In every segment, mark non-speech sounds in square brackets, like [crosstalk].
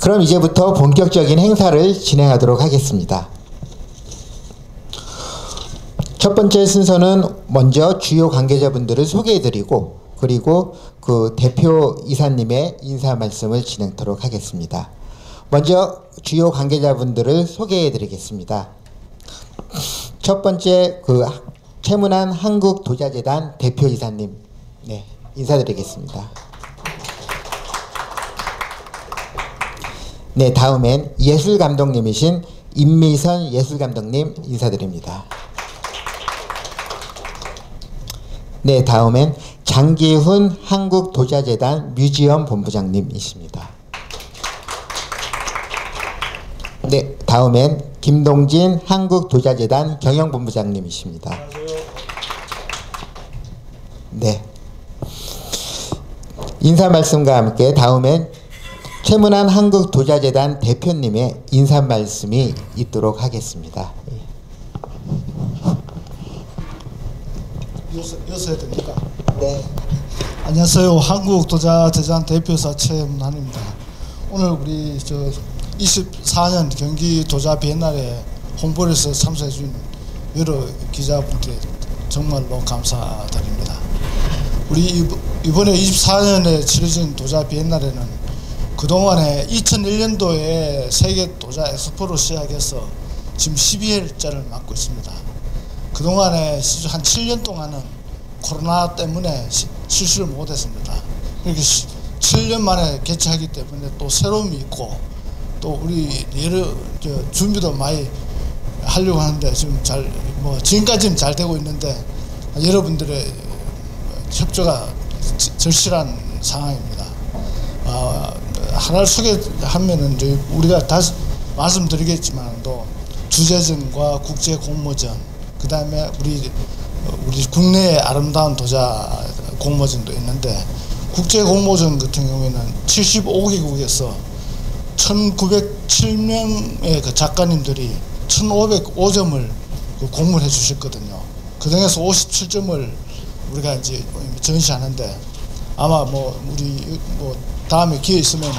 그럼 이제부터 본격적인 행사를 진행하도록 하겠습니다. 첫 번째 순서는 먼저 주요 관계자분들을 소개해드리고 그리고 그 대표 이사님의 인사 말씀을 진행토록 하겠습니다. 먼저 주요 관계자분들을 소개해드리겠습니다. 첫 번째 그 최문환 한국도자재단 대표 이사님, 네 인사드리겠습니다. 네 다음엔 예술 감독님이신 임미선 예술 감독님 인사드립니다. 네, 다음엔 장기훈 한국도자재단 뮤지엄 본부장님이십니다. 네, 다음엔 김동진 한국도자재단 경영본부장님이십니다. 네. 인사 말씀과 함께 다음엔 최문환 한국도자재단 대표님의 인사 말씀이 있도록 하겠습니다. 여서 해야 됩니까? 네. 안녕하세요. 한국도자재단 대표사 최문환입니다. 오늘 우리 저 24년 경기 도자 비엔날에 홍보에서 참석해 준 여러 기자분들 정말로 감사드립니다. 우리 이번에 24년에 치러진 도자 비엔날에는 그동안에 2001년도에 세계 도자 엑스포로 시작해서 지금 12회째를 맡고 있습니다. 그동안에 한 7년 동안은 코로나 때문에 실시를 못했습니다. 이렇게 7년 만에 개최하기 때문에 또 새로움이 있고 또 우리 여러 준비도 많이 하려고 하는데 지금 잘 뭐 지금까지는 잘 되고 있는데 여러분들의 협조가 절실한 상황입니다. 어, 하나를 소개하면은 우리가 다시 말씀드리겠지만도 주재전과 국제 공모전 그 다음에 우리 우리 국내의 아름다운 도자 공모전도 있는데 국제 공모전 같은 경우에는 75개국에서 1907명의 그 작가님들이 1505점을 그 공모를 해주셨거든요. 그 중에서 57점을 우리가 이제 전시하는데 아마 뭐 우리 뭐 다음에 기회 있으면은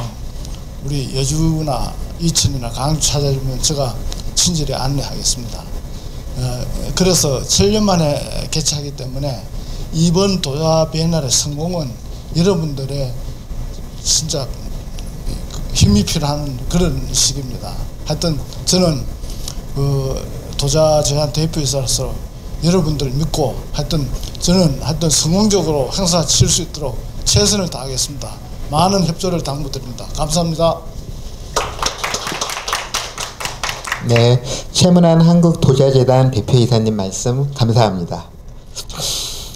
우리 여주나 이천이나 강주 찾아주면 제가 친절히 안내하겠습니다. 어, 그래서 7년 만에 개최하기 때문에 이번 도자 비엔날의 성공은 여러분들의 진짜 힘이 필요한 그런 시기입니다. 하여튼 저는 그 도자 제한 대표이사로서 여러분들을 믿고 하여튼 저는 하여튼 성공적으로 행사 칠 수 있도록 최선을 다하겠습니다. 많은 협조를 당부드립니다. 감사합니다. 네, 최문환 한국도자재단 대표이사님 말씀 감사합니다.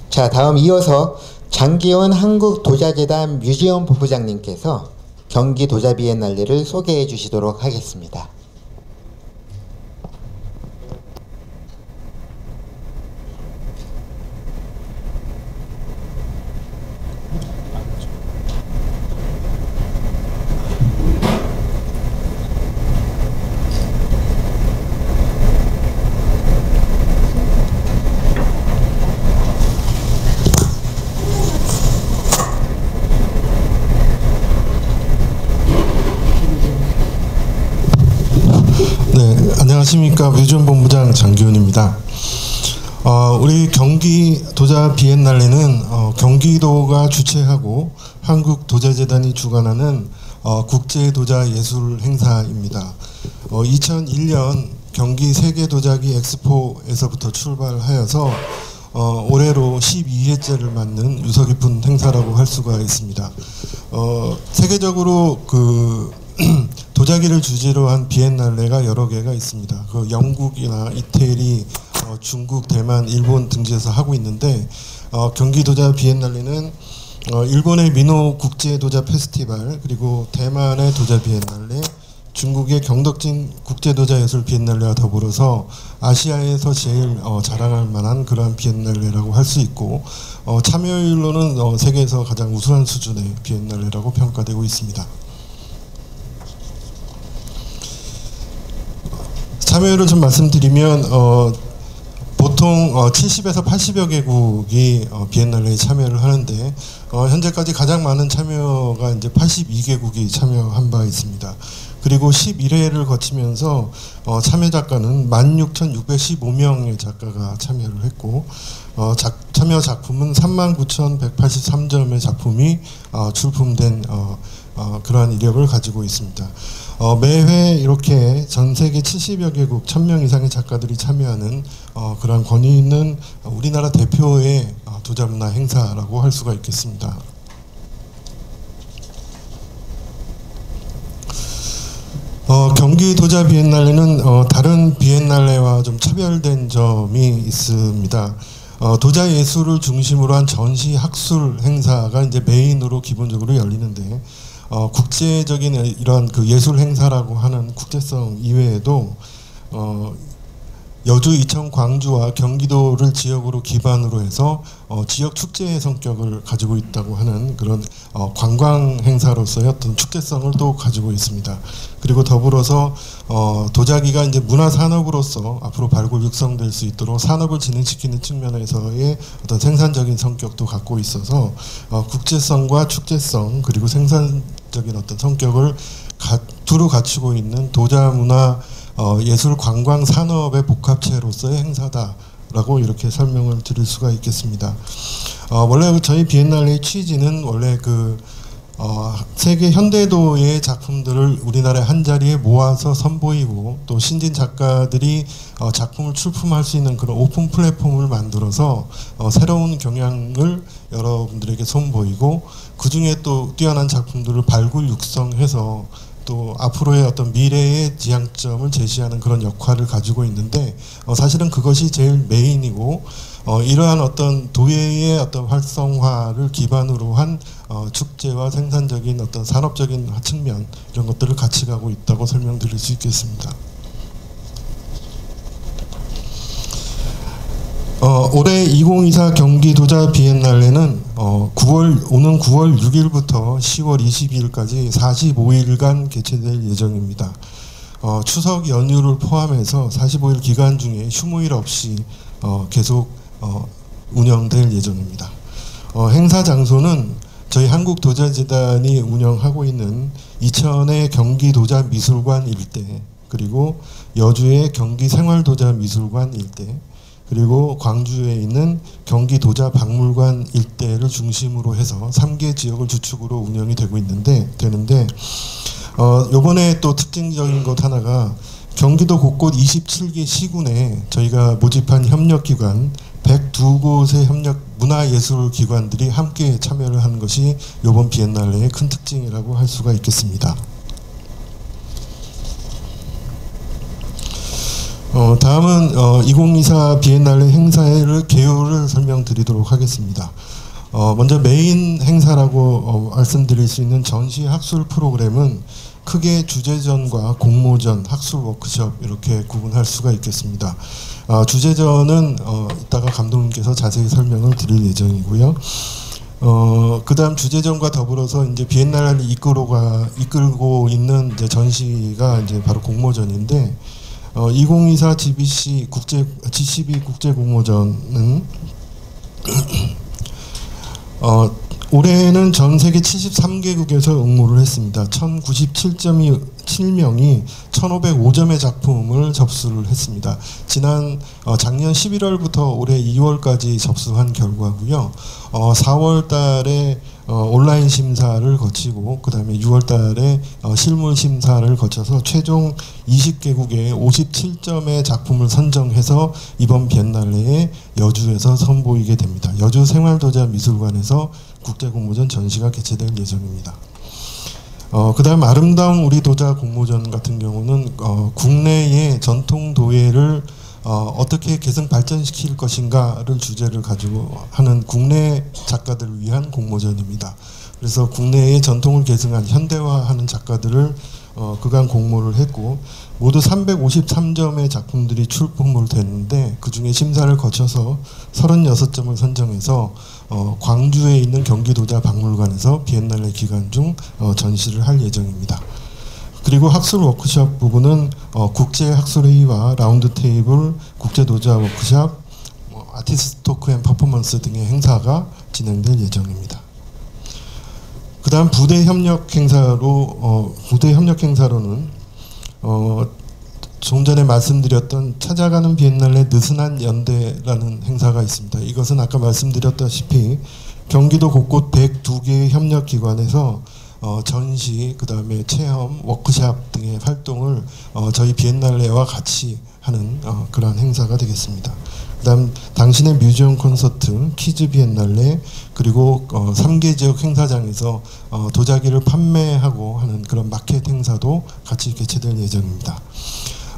자, 다음 이어서 장기원 한국도자재단 뮤지엄 본부장님께서 경기 도자비엔날레를 소개해 주시도록 하겠습니다. 안녕하십니까 뮤지엄본부장 장기훈입니다. 어, 우리 경기 도자 비엔날레는 어, 경기도가 주최하고 한국 도자재단이 주관하는 어, 국제 도자 예술 행사입니다. 2001년 어, 경기 세계 도자기 엑스포에서부터 출발하여서 어, 올해로 12회째를 맞는 유서 깊은 행사라고 할 수가 있습니다. 어, 세계적으로 그 [clears throat] 도자기를 주제로 한 비엔날레가 여러 개가 있습니다. 그 영국이나 이태리, 어, 중국, 대만, 일본 등지에서 하고 있는데 어, 경기 도자 비엔날레는 어, 일본의 미노 국제 도자 페스티벌 그리고 대만의 도자 비엔날레 중국의 경덕진 국제 도자 예술 비엔날레와 더불어서 아시아에서 제일 어, 자랑할 만한 그러한 비엔날레라고 할 수 있고 어, 참여율로는 어, 세계에서 가장 우수한 수준의 비엔날레라고 평가되고 있습니다. 참여율을 좀 말씀드리면 어, 보통 보통 어, 70에서 80여 개국이 어, 비엔날레에 참여를 하는데 어, 현재까지 가장 많은 참여가 이제 82개국이 참여한 바 있습니다. 그리고 11회를 거치면서 어, 참여 작가는 16,615명의 작가가 참여를 했고 어, 작, 참여 작품은 39,183점의 작품이 어, 출품된 그러한 이력을 가지고 있습니다. 어, 매회 이렇게 전 세계 70여 개국 1000명 이상의 작가들이 참여하는 어, 그런 권위 있는 우리나라 대표의 어, 도자문화 행사라고 할 수가 있겠습니다. 어, 경기 도자 비엔날레는 어, 다른 비엔날레와 좀 차별된 점이 있습니다. 어, 도자 예술을 중심으로 한 전시 학술 행사가 이제 메인으로 기본적으로 열리는데 어, 국제적인 이런 그 예술 행사라고 하는 국제성 이외에도 어, 여주, 이천, 광주와 경기도를 지역으로 기반으로 해서 어, 지역 축제의 성격을 가지고 있다고 하는 그런 어, 관광 행사로서의 어떤 축제성을 또 가지고 있습니다. 그리고 더불어서 어, 도자기가 이제 문화 산업으로서 앞으로 발굴 육성될 수 있도록 산업을 진행시키는 측면에서의 어떤 생산적인 성격도 갖고 있어서 어, 국제성과 축제성 그리고 생산 적인 어떤 성격을 가, 두루 갖추고 있는 도자 문화 어, 예술 관광 산업의 복합체로서의 행사다라고 이렇게 설명을 드릴 수가 있겠습니다. 어, 원래 저희 비엔날레의 취지는 원래 그 어, 세계 현대도의 작품들을 우리나라의 한 자리에 모아서 선보이고 또 신진 작가들이 어, 작품을 출품할 수 있는 그런 오픈 플랫폼을 만들어서 어, 새로운 경향을 여러분들에게 선보이고 그 중에 또 뛰어난 작품들을 발굴 육성해서 또 앞으로의 어떤 미래의 지향점을 제시하는 그런 역할을 가지고 있는데 어, 사실은 그것이 제일 메인이고 어, 이러한 어떤 도예의 어떤 활성화를 기반으로 한 어, 축제와 생산적인 어떤 산업적인 측면 이런 것들을 같이 가고 있다고 설명드릴 수 있겠습니다. 어, 올해 2024 경기 도자 비엔날레는 어, 9월 오는 9월 6일부터 10월 22일까지 45일간 개최될 예정입니다. 어, 추석 연휴를 포함해서 45일 기간 중에 휴무일 없이 어, 계속 어, 운영될 예정입니다. 어, 행사 장소는 저희 한국도자재단이 운영하고 있는 이천의 경기도자미술관 일대 그리고 여주의 경기생활도자미술관 일대 그리고 광주에 있는 경기 도자 박물관 일대를 중심으로 해서 3개 지역을 주축으로 운영이 되고 있는데 되는데 어 요번에 또 특징적인 것 하나가 경기도 곳곳 27개 시군에 저희가 모집한 협력기관 102곳의 협력 문화예술기관들이 함께 참여를 하는 것이 이번 비엔날레의 큰 특징이라고 할 수가 있겠습니다. 어, 다음은 어, 2024 비엔날레 행사를 개요를 설명드리도록 하겠습니다. 어, 먼저 메인 행사라고 어, 말씀드릴 수 있는 전시 학술 프로그램은 크게 주제전과 공모전, 학술 워크숍 이렇게 구분할 수가 있겠습니다. 어, 주제전은 어, 이따가 감독님께서 자세히 설명을 드릴 예정이고요. 어, 그 다음 주제전과 더불어서 이제 비엔날레를 이끌어가, 이끌고 있는 이제 전시가 이제 바로 공모전인데, 어, 2024 GBC 국제 G12 국제 공모전은 어, 올해는 전 세계 73개국에서 응모를 했습니다. 1097점이 1505점의 작품을 접수를 했습니다. 지난 어, 작년 11월부터 올해 2월까지 접수한 결과고요. 어, 4월 달에 어, 온라인 심사를 거치고 그 다음에 6월 달에 어, 실물 심사를 거쳐서 최종 20개국의 57점의 작품을 선정해서 이번 비엔날레에 여주에서 선보이게 됩니다. 여주 생활도자 미술관에서 국제공모전 전시가 개최될 예정입니다. 어, 그 다음 아름다운 우리 도자 공모전 같은 경우는 어, 국내의 전통 도예를 어, 어떻게 개성 발전시킬 것인가를 주제를 가지고 하는 국내 작가들을 위한 공모전입니다. 그래서 국내의 전통을 계승한 현대화하는 작가들을 어, 그간 공모를 했고 모두 353점의 작품들이 출품을 됐는데 그 중에 심사를 거쳐서 36점을 선정해서 어, 광주에 있는 경기도자 박물관에서 비엔날레 기간 중 어, 전시를 할 예정입니다. 그리고 학술 워크숍 부분은 어, 국제 학술회의와 round table, 국제 도자 워크숍, artist talk and performance 등의 행사가 진행될 예정입니다. 그다음 부대 협력 행사로 어, 부대 협력 행사로는 어, 좀 전에 말씀드렸던 찾아가는 비엔날레 느슨한 연대라는 행사가 있습니다. 이것은 아까 말씀드렸다시피 경기도 곳곳 102개의 협력기관에서 어, 전시, 그 다음에 체험, 워크샵 등의 활동을 어, 저희 비엔날레와 같이 하는 어, 그러한 행사가 되겠습니다. 그 다음 당신의 museum 콘서트, kids 비엔날레 그리고 어, 3개 지역 행사장에서 어, 도자기를 판매하고 하는 그런 마켓 행사도 같이 개최될 예정입니다.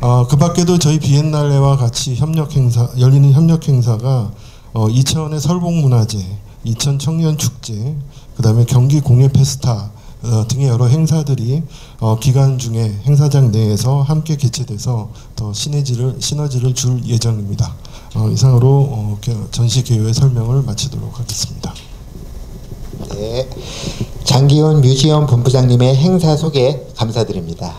어, 그 밖에도 저희 비엔날레와 같이 협력 행사 열리는 협력 행사가 어, 이천의 설복문화제, 이천 청년 축제, 그 다음에 경기 공예 페스타 어, 등의 여러 행사들이 어, 기간 중에 행사장 내에서 함께 개최돼서 더 시너지를 시너지를 줄 예정입니다. 어, 이상으로 어, 개- 전시 개요의 설명을 마치도록 하겠습니다. 네. 장기훈 뮤지엄 본부장님의 행사 소개 감사드립니다.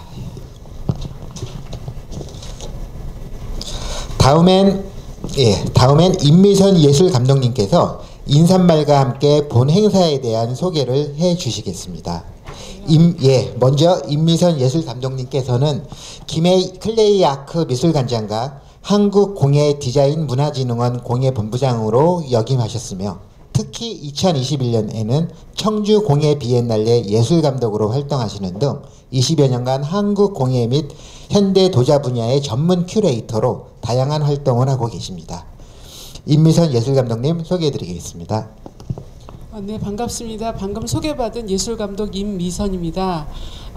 다음엔 예, 다음엔 임미선 예술 감독님께서 인사말과 함께 본 행사에 대한 소개를 해 주시겠습니다. 임, 예, 먼저 임미선 예술 감독님께서는 김해 클레이 아크 미술관장과 한국공예 디자인 문화진흥원 공예본부장으로 역임하셨으며 특히 2021년에는 청주 공예 비엔날레 예술 감독으로 활동하시는 등 20여 년간 한국 공예 및 현대 도자 분야의 전문 큐레이터로 다양한 활동을 하고 계십니다. 임미선 예술 감독님 소개해 드리겠습니다. 아, 네, 반갑습니다. 방금 소개받은 예술감독 임미선입니다.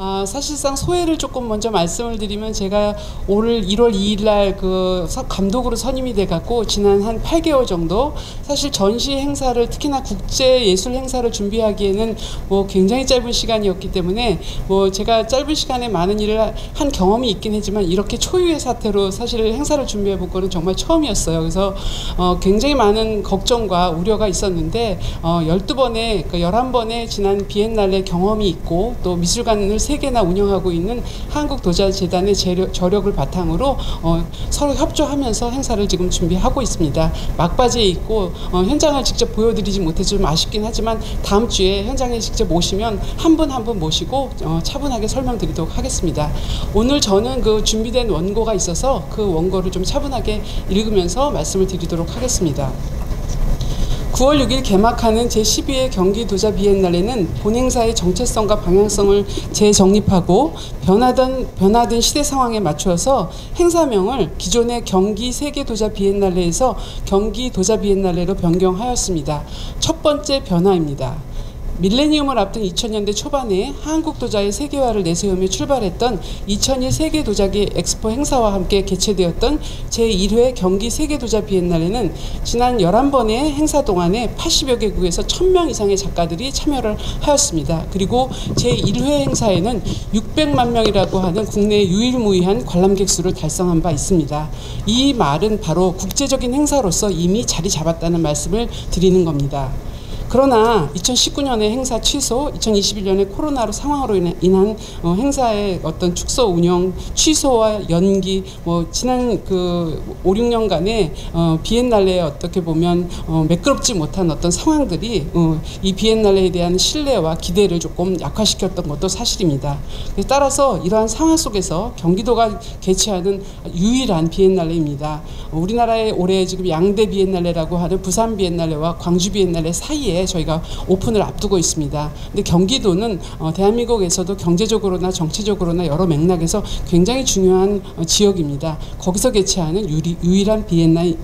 아, 사실상 소회를 조금 먼저 말씀을 드리면 제가 올 1월 2일 날 그 감독으로 선임이 돼 갖고 지난 한 8개월 정도 사실 전시 행사를 특히나 국제 예술 행사를 준비하기에는 뭐 굉장히 짧은 시간이었기 때문에 뭐 제가 짧은 시간에 많은 일을 한 경험이 있긴 하지만 이렇게 초유의 사태로 사실 행사를 준비해 본 거는 정말 처음이었어요. 그래서 어, 굉장히 많은 걱정과 우려가 있었는데 어, 12번의 그 11번의 지난 비엔날레 경험이 있고 또 미술관을 세 개나 운영하고 있는 한국도자재단의 재력, 저력을 바탕으로 어, 서로 협조하면서 행사를 지금 준비하고 있습니다. 막바지에 있고 어, 현장을 직접 보여드리지 못해서 좀 아쉽긴 하지만 다음 주에 현장에 직접 모시면 한 분 한 분 모시고 어, 차분하게 설명드리도록 하겠습니다. 오늘 저는 그 준비된 원고가 있어서 그 원고를 좀 차분하게 읽으면서 말씀을 드리도록 하겠습니다. 9월 6일 개막하는 제12회 경기 도자 비엔날레는 본행사의 정체성과 방향성을 재정립하고 변하던 변화된 시대 상황에 맞추어서 행사명을 기존의 경기 세계 도자 비엔날레에서 경기 도자 비엔날레로 변경하였습니다. 첫 번째 변화입니다. 밀레니엄을 앞둔 2000년대 초반에 한국 도자의 세계화를 내세우며 출발했던 2001 세계 도자기 엑스포 행사와 함께 개최되었던 제1회 경기 세계 도자 비엔날레는 지난 11번의 행사 동안에 80여 개국에서 1000명 이상의 작가들이 참여를 하였습니다. 그리고 제1회 행사에는 600만 명이라고 하는 국내 유일무이한 관람객 수를 달성한 바 있습니다. 이 말은 바로 국제적인 행사로서 이미 자리 잡았다는 말씀을 드리는 겁니다. 그러나 2019년에 행사 취소, 2021년에 코로나로 상황으로 인한 어, 행사의 어떤 축소 운영 취소와 연기, 뭐 지난 그 5, 6년간의 어, 비엔날레에 어떻게 보면 어, 매끄럽지 못한 어떤 상황들이 어, 이 비엔날레에 대한 신뢰와 기대를 조금 약화시켰던 것도 사실입니다. 따라서 이러한 상황 속에서 경기도가 개최하는 유일한 비엔날레입니다. 어, 우리나라의 올해 지금 양대 비엔날레라고 하는 부산 비엔날레와 광주 비엔날레 사이에 저희가 오픈을 앞두고 있습니다. 근데 경기도는 어, 대한민국에서도 경제적으로나 정치적으로나 여러 맥락에서 굉장히 중요한 어, 지역입니다. 거기서 개최하는 유리, 유일한 비엔날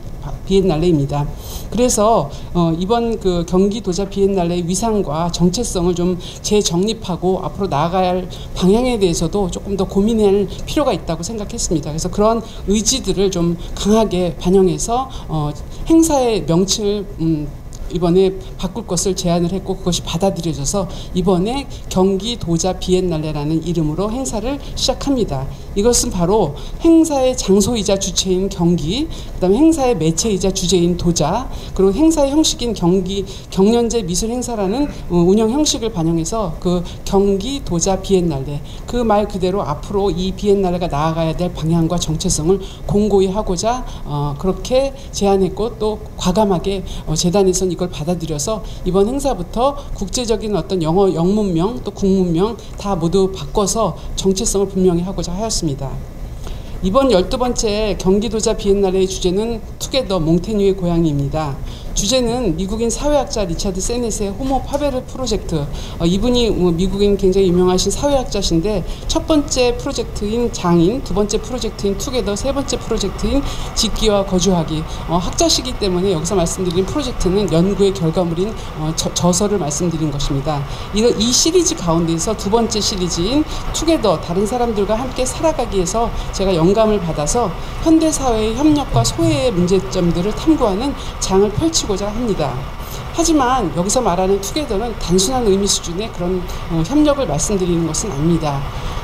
비엔날레입니다. 그래서 어, 이번 그 경기 도자 비엔날레의 위상과 정체성을 좀 재정립하고 앞으로 나아가야 할 방향에 대해서도 조금 더 고민할 필요가 있다고 생각했습니다. 그래서 그런 의지들을 좀 강하게 반영해서 어, 행사의 명칭을 음, 이번에 바꿀 것을 제안을 했고 그것이 받아들여져서 이번에 경기 도자 비엔날레라는 이름으로 행사를 시작합니다. 이것은 바로 행사의 장소이자 주체인 경기, 그다음에 행사의 매체이자 주제인 도자, 그리고 행사의 형식인 경기 경연제 미술 행사라는 어, 운영 형식을 반영해서 그 경기 도자 비엔날레 그 말 그대로 앞으로 이 비엔날레가 나아가야 될 방향과 정체성을 공고히 하고자 어, 그렇게 제안했고 또 과감하게 어, 재단에서는 이걸 받아들여서 이번 행사부터 국제적인 어떤 영어 영문명 또 국문명 다 모두 바꿔서 정체성을 분명히 하고자 하였습니다. 이번 12번째 경기도자 비엔날레의 주제는 Together 몽테뉴의 고양이입니다. 주제는 미국인 사회학자 리차드 세넷의 Homo Faber 프로젝트. 어, 이분이 뭐 미국인 굉장히 유명하신 사회학자신데 첫 번째 프로젝트인 장인, 두 번째 프로젝트인 Together, 세 번째 프로젝트인 짓기와 거주하기. 어, 학자시기 때문에 여기서 말씀드린 프로젝트는 연구의 결과물인 어, 저, 서를 말씀드린 것입니다. 이, 이 시리즈 가운데서 두 번째 시리즈인 투게더, 다른 사람들과 함께 살아가기 위해서 제가 영감을 받아서 현대 사회의 협력과 소외의 문제점들을 탐구하는 장을 펼치고 고자 합니다. 하지만 여기서 말하는 투게더는 단순한 의미 수준의 그런 어, 협력을 말씀드리는 것은 아닙니다.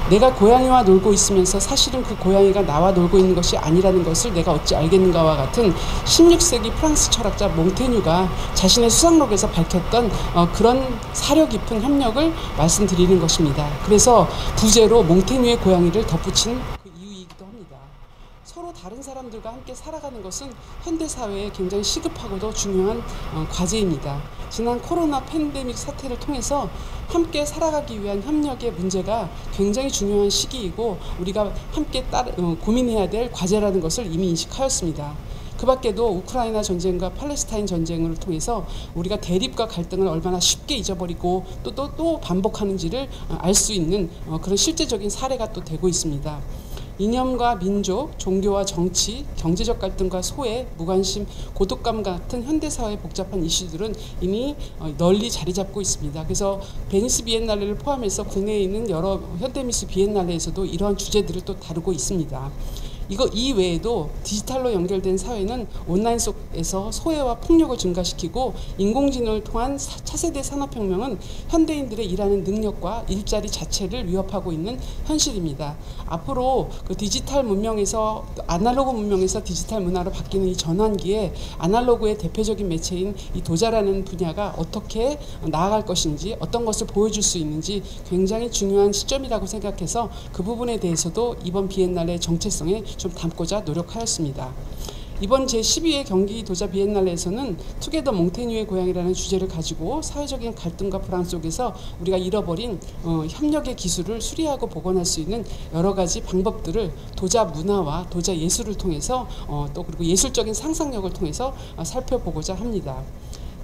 내가 고양이와 놀고 있으면서 사실은 그 고양이가 나와 놀고 있는 것이 아니라는 것을 내가 어찌 알겠는가와 같은 16세기 프랑스 철학자 몽테뉴가 자신의 수상록에서 밝혔던 어, 그런 사려 깊은 협력을 말씀드리는 것입니다. 그래서 부제로 몽테뉴의 고양이를 덧붙인 다른 사람들과 함께 살아가는 것은 현대 사회에 굉장히 시급하고도 중요한 어, 과제입니다. 지난 코로나 팬데믹 사태를 통해서 함께 살아가기 위한 협력의 문제가 굉장히 중요한 시기이고 우리가 함께 따, 어, 고민해야 될 과제라는 것을 이미 인식하였습니다. 그 밖에도 우크라이나 전쟁과 팔레스타인 전쟁을 통해서 우리가 대립과 갈등을 얼마나 쉽게 잊어버리고 또 또 또 반복하는지를 어, 알수 있는 어, 그런 실제적인 사례가 또 되고 있습니다. 이념과 민족, 종교와 정치, 경제적 갈등과 소외, 무관심, 고독감 같은 현대사회의 복잡한 이슈들은 이미 어, 널리 자리 잡고 있습니다. 그래서 베니스 비엔날레를 포함해서 국내에 있는 여러 현대미술 비엔날레에서도 이러한 주제들을 또 다루고 있습니다. 이거 이외에도 디지털로 연결된 사회는 온라인 속에서 소외와 폭력을 증가시키고 인공지능을 통한 차세대 산업혁명은 현대인들의 일하는 능력과 일자리 자체를 위협하고 있는 현실입니다. 앞으로 그 디지털 문명에서 아날로그 문명에서 디지털 문화로 바뀌는 이 전환기에 아날로그의 대표적인 매체인 이 도자라는 분야가 어떻게 나아갈 것인지 어떤 것을 보여줄 수 있는지 굉장히 중요한 시점이라고 생각해서 그 부분에 대해서도 이번 비엔날레 정체성에 좀 담고자 노력하였습니다. 이번 제12회 경기 도자 비엔날레에서는 투게더 몽테뉴의 고향이라는 주제를 가지고 사회적인 갈등과 불안 속에서 우리가 잃어버린 어, 협력의 기술을 수리하고 복원할 수 있는 여러 가지 방법들을 도자 문화와 도자 예술을 통해서 어, 또 그리고 예술적인 상상력을 통해서 어, 살펴보고자 합니다.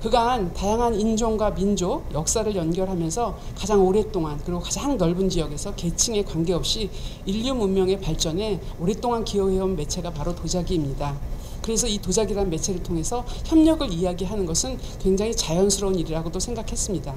그간 다양한 인종과 민족, 역사를 연결하면서 가장 오랫동안 그리고 가장 넓은 지역에서 계층에 관계없이 인류 문명의 발전에 오랫동안 기여해온 매체가 바로 도자기입니다. 그래서 이 도자기라는 매체를 통해서 협력을 이야기하는 것은 굉장히 자연스러운 일이라고도 생각했습니다.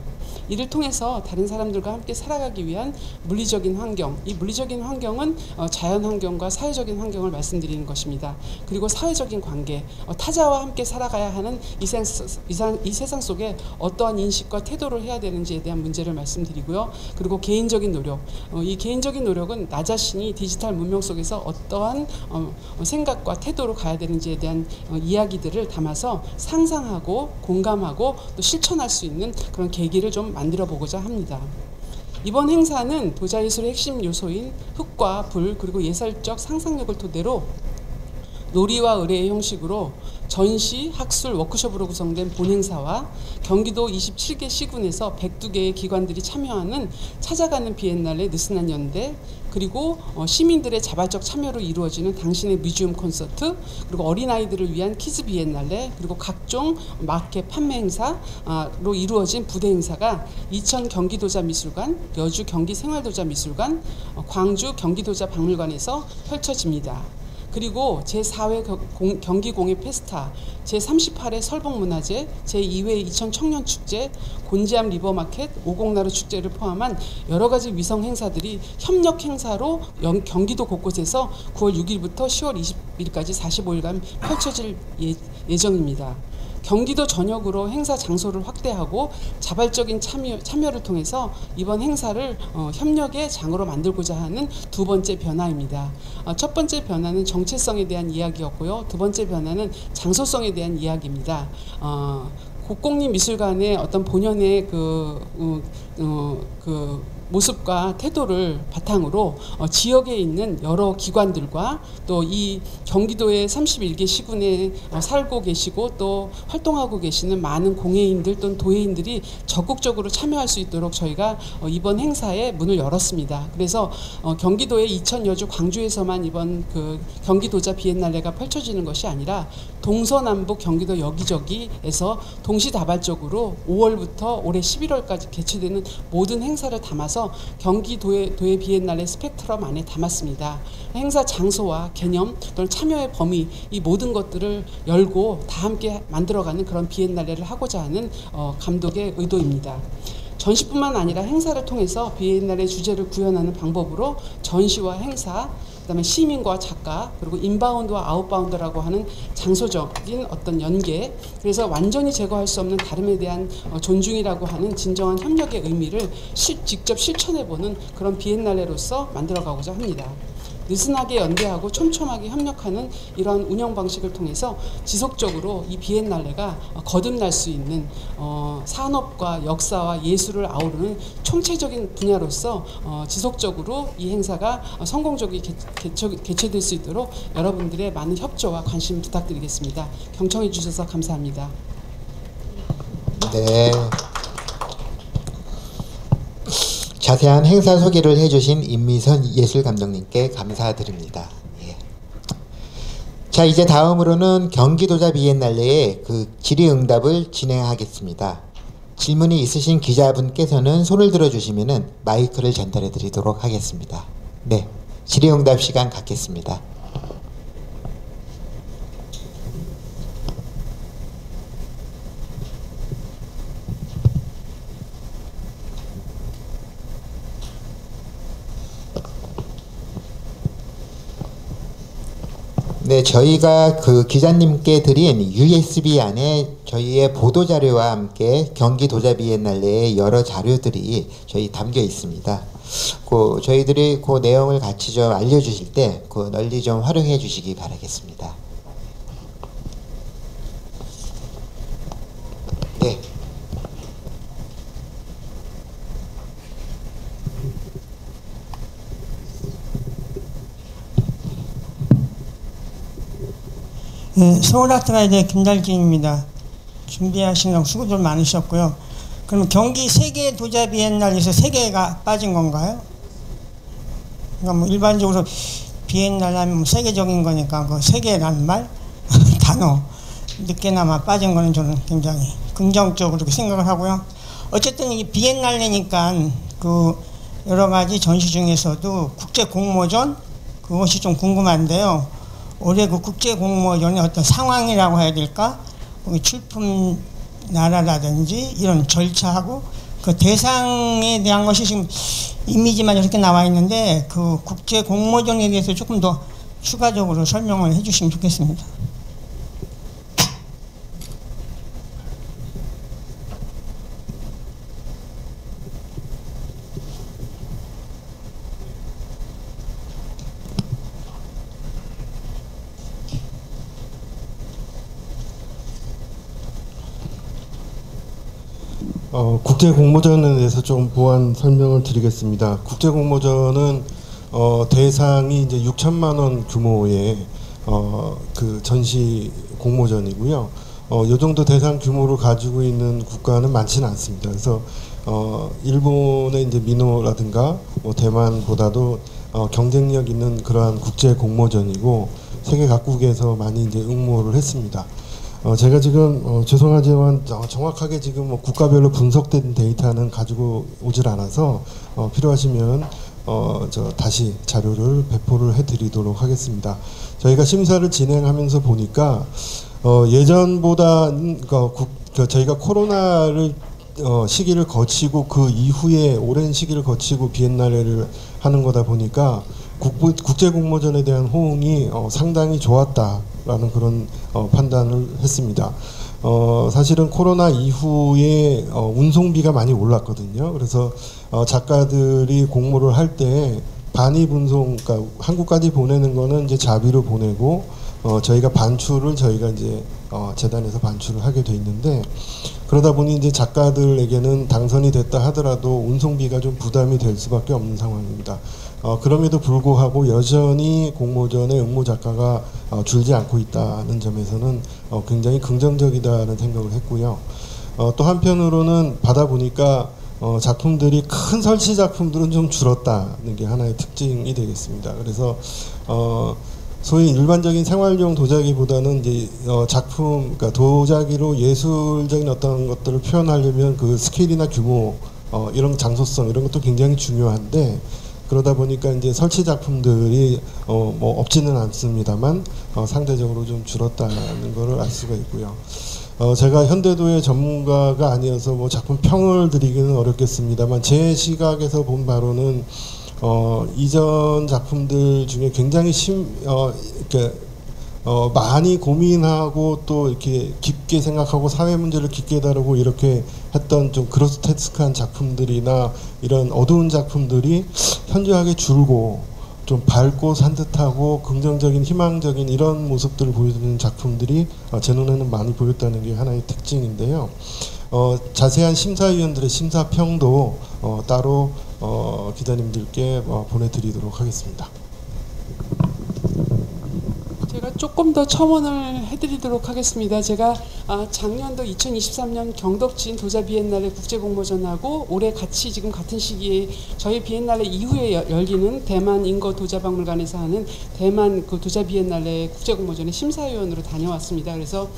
이를 통해서 다른 사람들과 함께 살아가기 위한 물리적인 환경, 이 물리적인 환경은 어, 자연 환경과 사회적인 환경을 말씀드리는 것입니다. 그리고 사회적인 관계, 어, 타자와 함께 살아가야 하는 이 세상 속에 어떠한 인식과 태도를 해야 되는지에 대한 문제를 말씀드리고요. 그리고 개인적인 노력, 어, 이 개인적인 노력은 나 자신이 디지털 문명 속에서 어떠한 생각과 태도로 가야 되는지에 대한 어, 이야기들을 담아서 상상하고 공감하고 또 실천할 수 있는 그런 계기를 좀 만들어 보고자 합니다. 이번 행사는 도자예술의 핵심 요소인 흙과 불 그리고 예술적 상상력을 토대로 놀이와 의례의 형식으로 전시, 학술, 워크숍으로 구성된 본행사와 경기도 27개 시군에서 102개의 기관들이 참여하는 찾아가는 비엔날레 느슨한 연대 그리고 어, 시민들의 자발적 참여로 이루어지는 당신의 museum 콘서트 그리고 어린아이들을 위한 kids 비엔날레 그리고 각종 마켓 판매 행사로 이루어진 부대 행사가 이천 경기도자 미술관, 여주 경기 생활도자 미술관, 어, 광주 경기도자 박물관에서 펼쳐집니다. 그리고 제4회 경기공예 페스타, 제38회 설봉문화제, 제2회 이천 청년축제, 곤지암 리버마켓, 오곡나루 축제를 포함한 여러 가지 위성 행사들이 협력 행사로 경기도 곳곳에서 9월 6일부터 10월 20일까지 45일간 펼쳐질 예, 예정입니다. 경기도 전역으로 행사 장소를 확대하고 자발적인 참여, 참여를 통해서 이번 행사를 어, 협력의 장으로 만들고자 하는 두 번째 변화입니다. 어, 첫 번째 변화는 정체성에 대한 이야기였고요. 두 번째 변화는 장소성에 대한 이야기입니다. 어, 국공립 미술관의 어떤 본연의 그, 어, 어, 그 모습과 태도를 바탕으로 어, 지역에 있는 여러 기관들과 또 이 경기도의 31개 시군에 어, 살고 계시고 또 활동하고 계시는 많은 공예인들 또는 도예인들이 적극적으로 참여할 수 있도록 저희가 어, 이번 행사에 문을 열었습니다. 그래서 어, 경기도의 이천 여주 광주에서만 이번 그 경기도자 비엔날레가 펼쳐지는 것이 아니라 동서남북 경기도 여기저기에서 동시다발적으로 5월부터 올해 11월까지 개최되는 모든 행사를 담아서 경기도의 도의 비엔날레 스펙트럼 안에 담았습니다. 행사 장소와 개념 또는 참여의 범위 이 모든 것들을 열고 다 함께 만들어가는 그런 비엔날레를 하고자 하는 어, 감독의 의도입니다. 전시뿐만 아니라 행사를 통해서 비엔날레 주제를 구현하는 방법으로 전시와 행사 그다음에 시민과 작가 그리고 inbound와 outbound라고 하는 장소적인 어떤 연계 그래서 완전히 제거할 수 없는 다름에 대한 어, 존중이라고 하는 진정한 협력의 의미를 실, 직접 실천해보는 그런 비엔날레로서 만들어가고자 합니다. 느슨하게 연대하고 촘촘하게 협력하는 이러한 운영 방식을 통해서 지속적으로 이 비엔날레가 거듭날 수 있는 어, 산업과 역사와 예술을 아우르는 총체적인 분야로서 어, 지속적으로 이 행사가 개최, 개최될 수 있도록 여러분들의 많은 협조와 관심 부탁드리겠습니다. 경청해 주셔서 감사합니다. 네. 자세한 행사 소개를 해주신 임미선 예술 감독님께 감사드립니다. 예. 자 이제 다음으로는 경기도자 비엔날레의 그 질의응답을 진행하겠습니다. 질문이 있으신 기자분께서는 손을 들어주시면 마이크를 전달해 드리도록 하겠습니다. 네, 질의응답 시간 갖겠습니다. 네, 저희가 그 기자님께 드린 USB 안에 저희의 보도 자료와 함께 경기 도자 비엔날레의 여러 자료들이 저희 담겨 있습니다. 그 저희들이 그 내용을 같이 좀 알려주실 때 그 널리 좀 활용해 주시기 바라겠습니다. 네, 서울 아트가이드 김달진입니다. 준비하신 거 수고들 많으셨고요. 그럼 경기 세계 도자 비엔날에서 세 개가 빠진 건가요? 그러니까 뭐 일반적으로 비엔날 하면 뭐 세계적인 거니까 그 세계라는 말 [laughs] 단어 늦게나마 빠진 거는 저는 굉장히 긍정적으로 생각을 하고요. 어쨌든 이 비엔날레니까 그 여러 가지 전시 중에서도 국제 공모전 그것이 좀 궁금한데요. 올해 그 국제 공모전의 어떤 상황이라고 해야 될까? 출품 나라라든지 이런 절차하고 그 대상에 대한 것이 지금 이미지만 이렇게 나와 있는데 그 국제 공모전에 대해서 조금 더 추가적으로 설명을 해주시면 좋겠습니다. 어, 국제 공모전에 대해서 좀 보완 설명을 드리겠습니다. 국제 공모전은 어, 대상이 이제 6천만 원 규모의 어, 그 전시 공모전이고요. 어, 요 정도 대상 규모를 가지고 있는 국가는 많지는 않습니다. 그래서 어, 일본의 이제 민호라든가 뭐 대만보다도 어, 경쟁력 있는 그러한 국제 공모전이고 세계 각국에서 많이 이제 응모를 했습니다. 어, 제가 지금 어, 죄송하지만 어, 정확하게 지금 뭐 국가별로 분석된 데이터는 가지고 오질 않아서 어, 필요하시면 어, 저 다시 자료를 배포를 해드리도록 하겠습니다. 저희가 심사를 진행하면서 보니까 어, 예전보다 그, 그 저희가 코로나를 어, 시기를 거치고 그 이후에 오랜 시기를 거치고 비엔날레를 하는 거다 보니까 국제 공모전에 대한 호응이 어, 상당히 좋았다 라는 그런 어, 판단을 했습니다. 어, 사실은 코로나 이후에 어, 운송비가 많이 올랐거든요. 그래서 어, 작가들이 공모를 할 때 반입 운송, 그러니까 한국까지 보내는 거는 이제 자비로 보내고 어, 저희가 반출을 저희가 이제 어, 재단에서 반출을 하게 돼 있는데 그러다 보니 이제 작가들에게는 당선이 됐다 하더라도 운송비가 좀 부담이 될 수밖에 없는 상황입니다. 어, 그럼에도 불구하고 여전히 공모전에 응모 작가가 어, 줄지 않고 있다는 점에서는 어, 굉장히 긍정적이다는 생각을 했고요. 어, 또 한편으로는 받아 보니까 어, 작품들이 큰 설치 작품들은 좀 줄었다는 게 하나의 특징이 되겠습니다. 그래서 어, 소위 일반적인 생활용 도자기보다는 이제 어, 작품, 그러니까 도자기로 예술적인 어떤 것들을 표현하려면 그 스케일이나 규모, 어, 이런 장소성 이런 것도 굉장히 중요한데 그러다 보니까 이제 설치 작품들이 어, 뭐 없지는 않습니다만 어, 상대적으로 좀 줄었다는 것을 알 수가 있고요. 어, 제가 현대도의 전문가가 아니어서 뭐 작품 평을 드리기는 어렵겠습니다만 제 시각에서 본 바로는 어, 이전 작품들 중에 굉장히 심, 어, 이렇게 어, 많이 고민하고 또 이렇게 깊게 생각하고 사회 문제를 깊게 다루고 이렇게 했던 좀 그로스테스크한 작품들이나 이런 어두운 작품들이 현저하게 줄고 좀 밝고 산뜻하고 긍정적인 희망적인 이런 모습들을 보여주는 작품들이 어, 제 눈에는 많이 보였다는 게 하나의 특징인데요. 어, 자세한 심사위원들의 심사평도 어, 따로 어, 기자님들께 어, 보내드리도록 하겠습니다. 제가 조금 더 첨언을 해드리도록 하겠습니다. 제가 아, 작년도 2023년 경덕진 도자 비엔날레 국제 공모전하고 올해 같이 지금 같은 시기에 저희 비엔날레 이후에 여- 열리는 대만 인거 도자박물관에서 하는 대만 그 도자 비엔날레 국제 공모전의 심사위원으로 다녀왔습니다. 그래서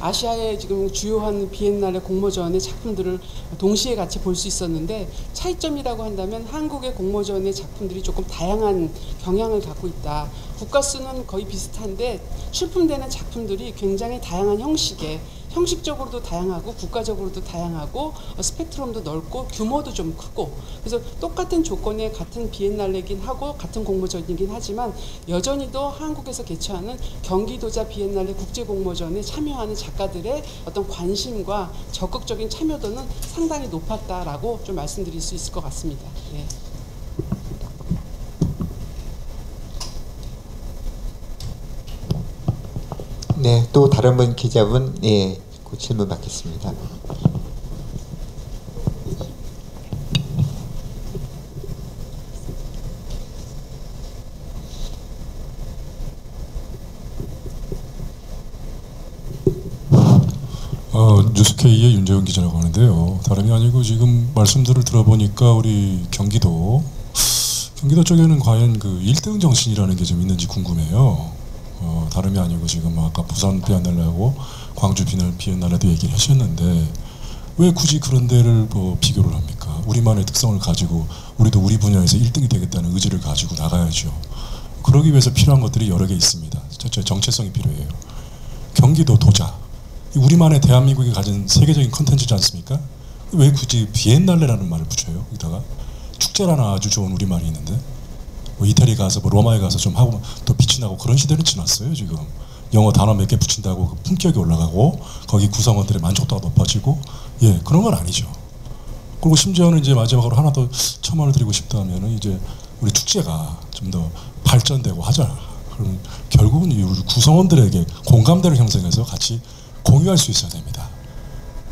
아시아의 지금 주요한 비엔날레 공모전의 작품들을 동시에 같이 볼 수 있었는데 차이점이라고 한다면 한국의 공모전의 작품들이 조금 다양한 경향을 갖고 있다. 국가 수는 거의 비슷한데 출품되는 작품들이 굉장히 다양한 형식의 형식적으로도 다양하고 국가적으로도 다양하고 어, 스펙트럼도 넓고 규모도 좀 크고 그래서 똑같은 조건의 같은 비엔날레긴 하고 같은 공모전이긴 하지만 여전히도 한국에서 개최하는 경기도자 비엔날레 국제 공모전에 참여하는 작가들의 어떤 관심과 적극적인 참여도는 상당히 높았다라고 좀 말씀드릴 수 있을 것 같습니다. 네. 네, 또 다른 분 기자분, 예, 그 질문 받겠습니다. 어, 뉴스케이의 윤재훈 기자라고 하는데요. 다름이 아니고 지금 말씀들을 들어보니까 우리 경기도 경기도 쪽에는 과연 그 1등 정신이라는 게 좀 있는지 궁금해요. 어, 다름이 아니고 지금 아까 부산 비엔날레하고 광주 비엔날레도 얘기를 하셨는데 왜 굳이 그런 데를 뭐 비교를 합니까? 우리만의 특성을 가지고 우리도 우리 분야에서 1등이 되겠다는 의지를 가지고 나가야죠. 그러기 위해서 필요한 것들이 여러 개 있습니다. 첫째 정체성이 필요해요. 경기도 도자 우리만의 대한민국이 가진 세계적인 컨텐츠지 않습니까? 왜 굳이 비엔날레라는 말을 붙여요? 여기다가 축제라는 아주 좋은 우리말이 있는데 뭐 이태리 가서 뭐 로마에 가서 좀 하고 또 빛이 나고 그런 시대는 지났어요 지금 영어 단어 몇 개 붙인다고 그 품격이 올라가고 거기 구성원들의 만족도가 높아지고 예 그런 건 아니죠. 그리고 심지어는 이제 마지막으로 하나 더 첨언을 드리고 싶다면은 이제 우리 축제가 좀 더 발전되고 하자. 그럼 결국은 이 우리 구성원들에게 공감대를 형성해서 같이 공유할 수 있어야 됩니다.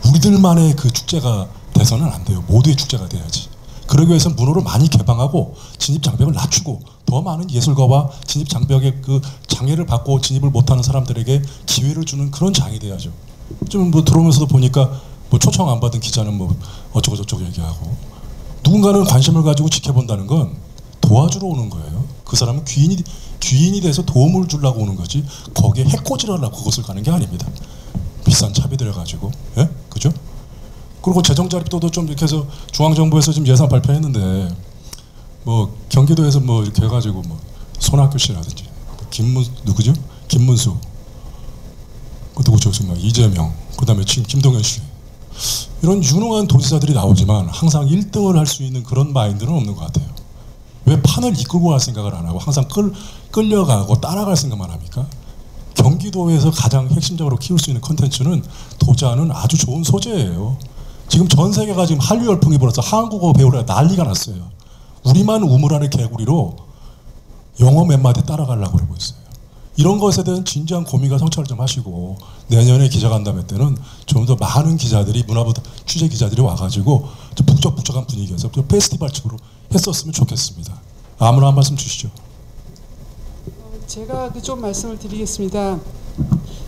우리들만의 그 축제가 돼서는 안 돼요. 모두의 축제가 돼야지. 그러기 위해서 문호를 많이 개방하고 진입 장벽을 낮추고 더 많은 예술가와 진입 장벽의 그 장애를 받고 진입을 못하는 사람들에게 기회를 주는 그런 장이 돼야죠. 좀 뭐 들어오면서도 보니까 뭐 초청 안 받은 기자는 뭐 어쩌고 저쩌고 얘기하고 누군가는 관심을 가지고 지켜본다는 건 도와주러 오는 거예요. 그 사람은 귀인이 귀인이 돼서 도움을 주려고 오는 거지 거기에 해코지하려고 그것을 가는 게 아닙니다. 비싼 차비 들여가지고 예 그죠? 그리고 재정 자립도도 좀 이렇게 해서 중앙정부에서 지금 예산 발표했는데 뭐 경기도에서 뭐 이렇게 해가지고 뭐 손학규 씨라든지 김문 누구죠? 김문수 그 누구 막 이재명 그다음에 지금 김동연 씨 이런 유능한 도지사들이 나오지만 항상 1등을 할 수 있는 그런 마인드는 없는 것 같아요. 왜 판을 이끌고 갈 생각을 안 하고 항상 끌 끌려가고 따라갈 생각만 합니까? 경 경기도에서 가장 핵심적으로 키울 수 있는 컨텐츠는 도자는 아주 좋은 소재예요. 지금 전 세계가 지금 한류 열풍이 불어서 한국어 배우려 난리가 났어요. 우리만 우물안의 개구리로 영어 몇 마디 따라가려고 그러고 있어요. 이런 것에 대한 진지한 고민과 성찰을 좀 하시고 내년에 기자간담회 때는 좀 더 많은 기자들이 문화부다 취재 기자들이 와가지고 좀 북적북적한 분위기에서 좀 페스티벌 식으로 했었으면 좋겠습니다. 아무나 한 말씀 주시죠. 제가 그 좀 말씀을 드리겠습니다.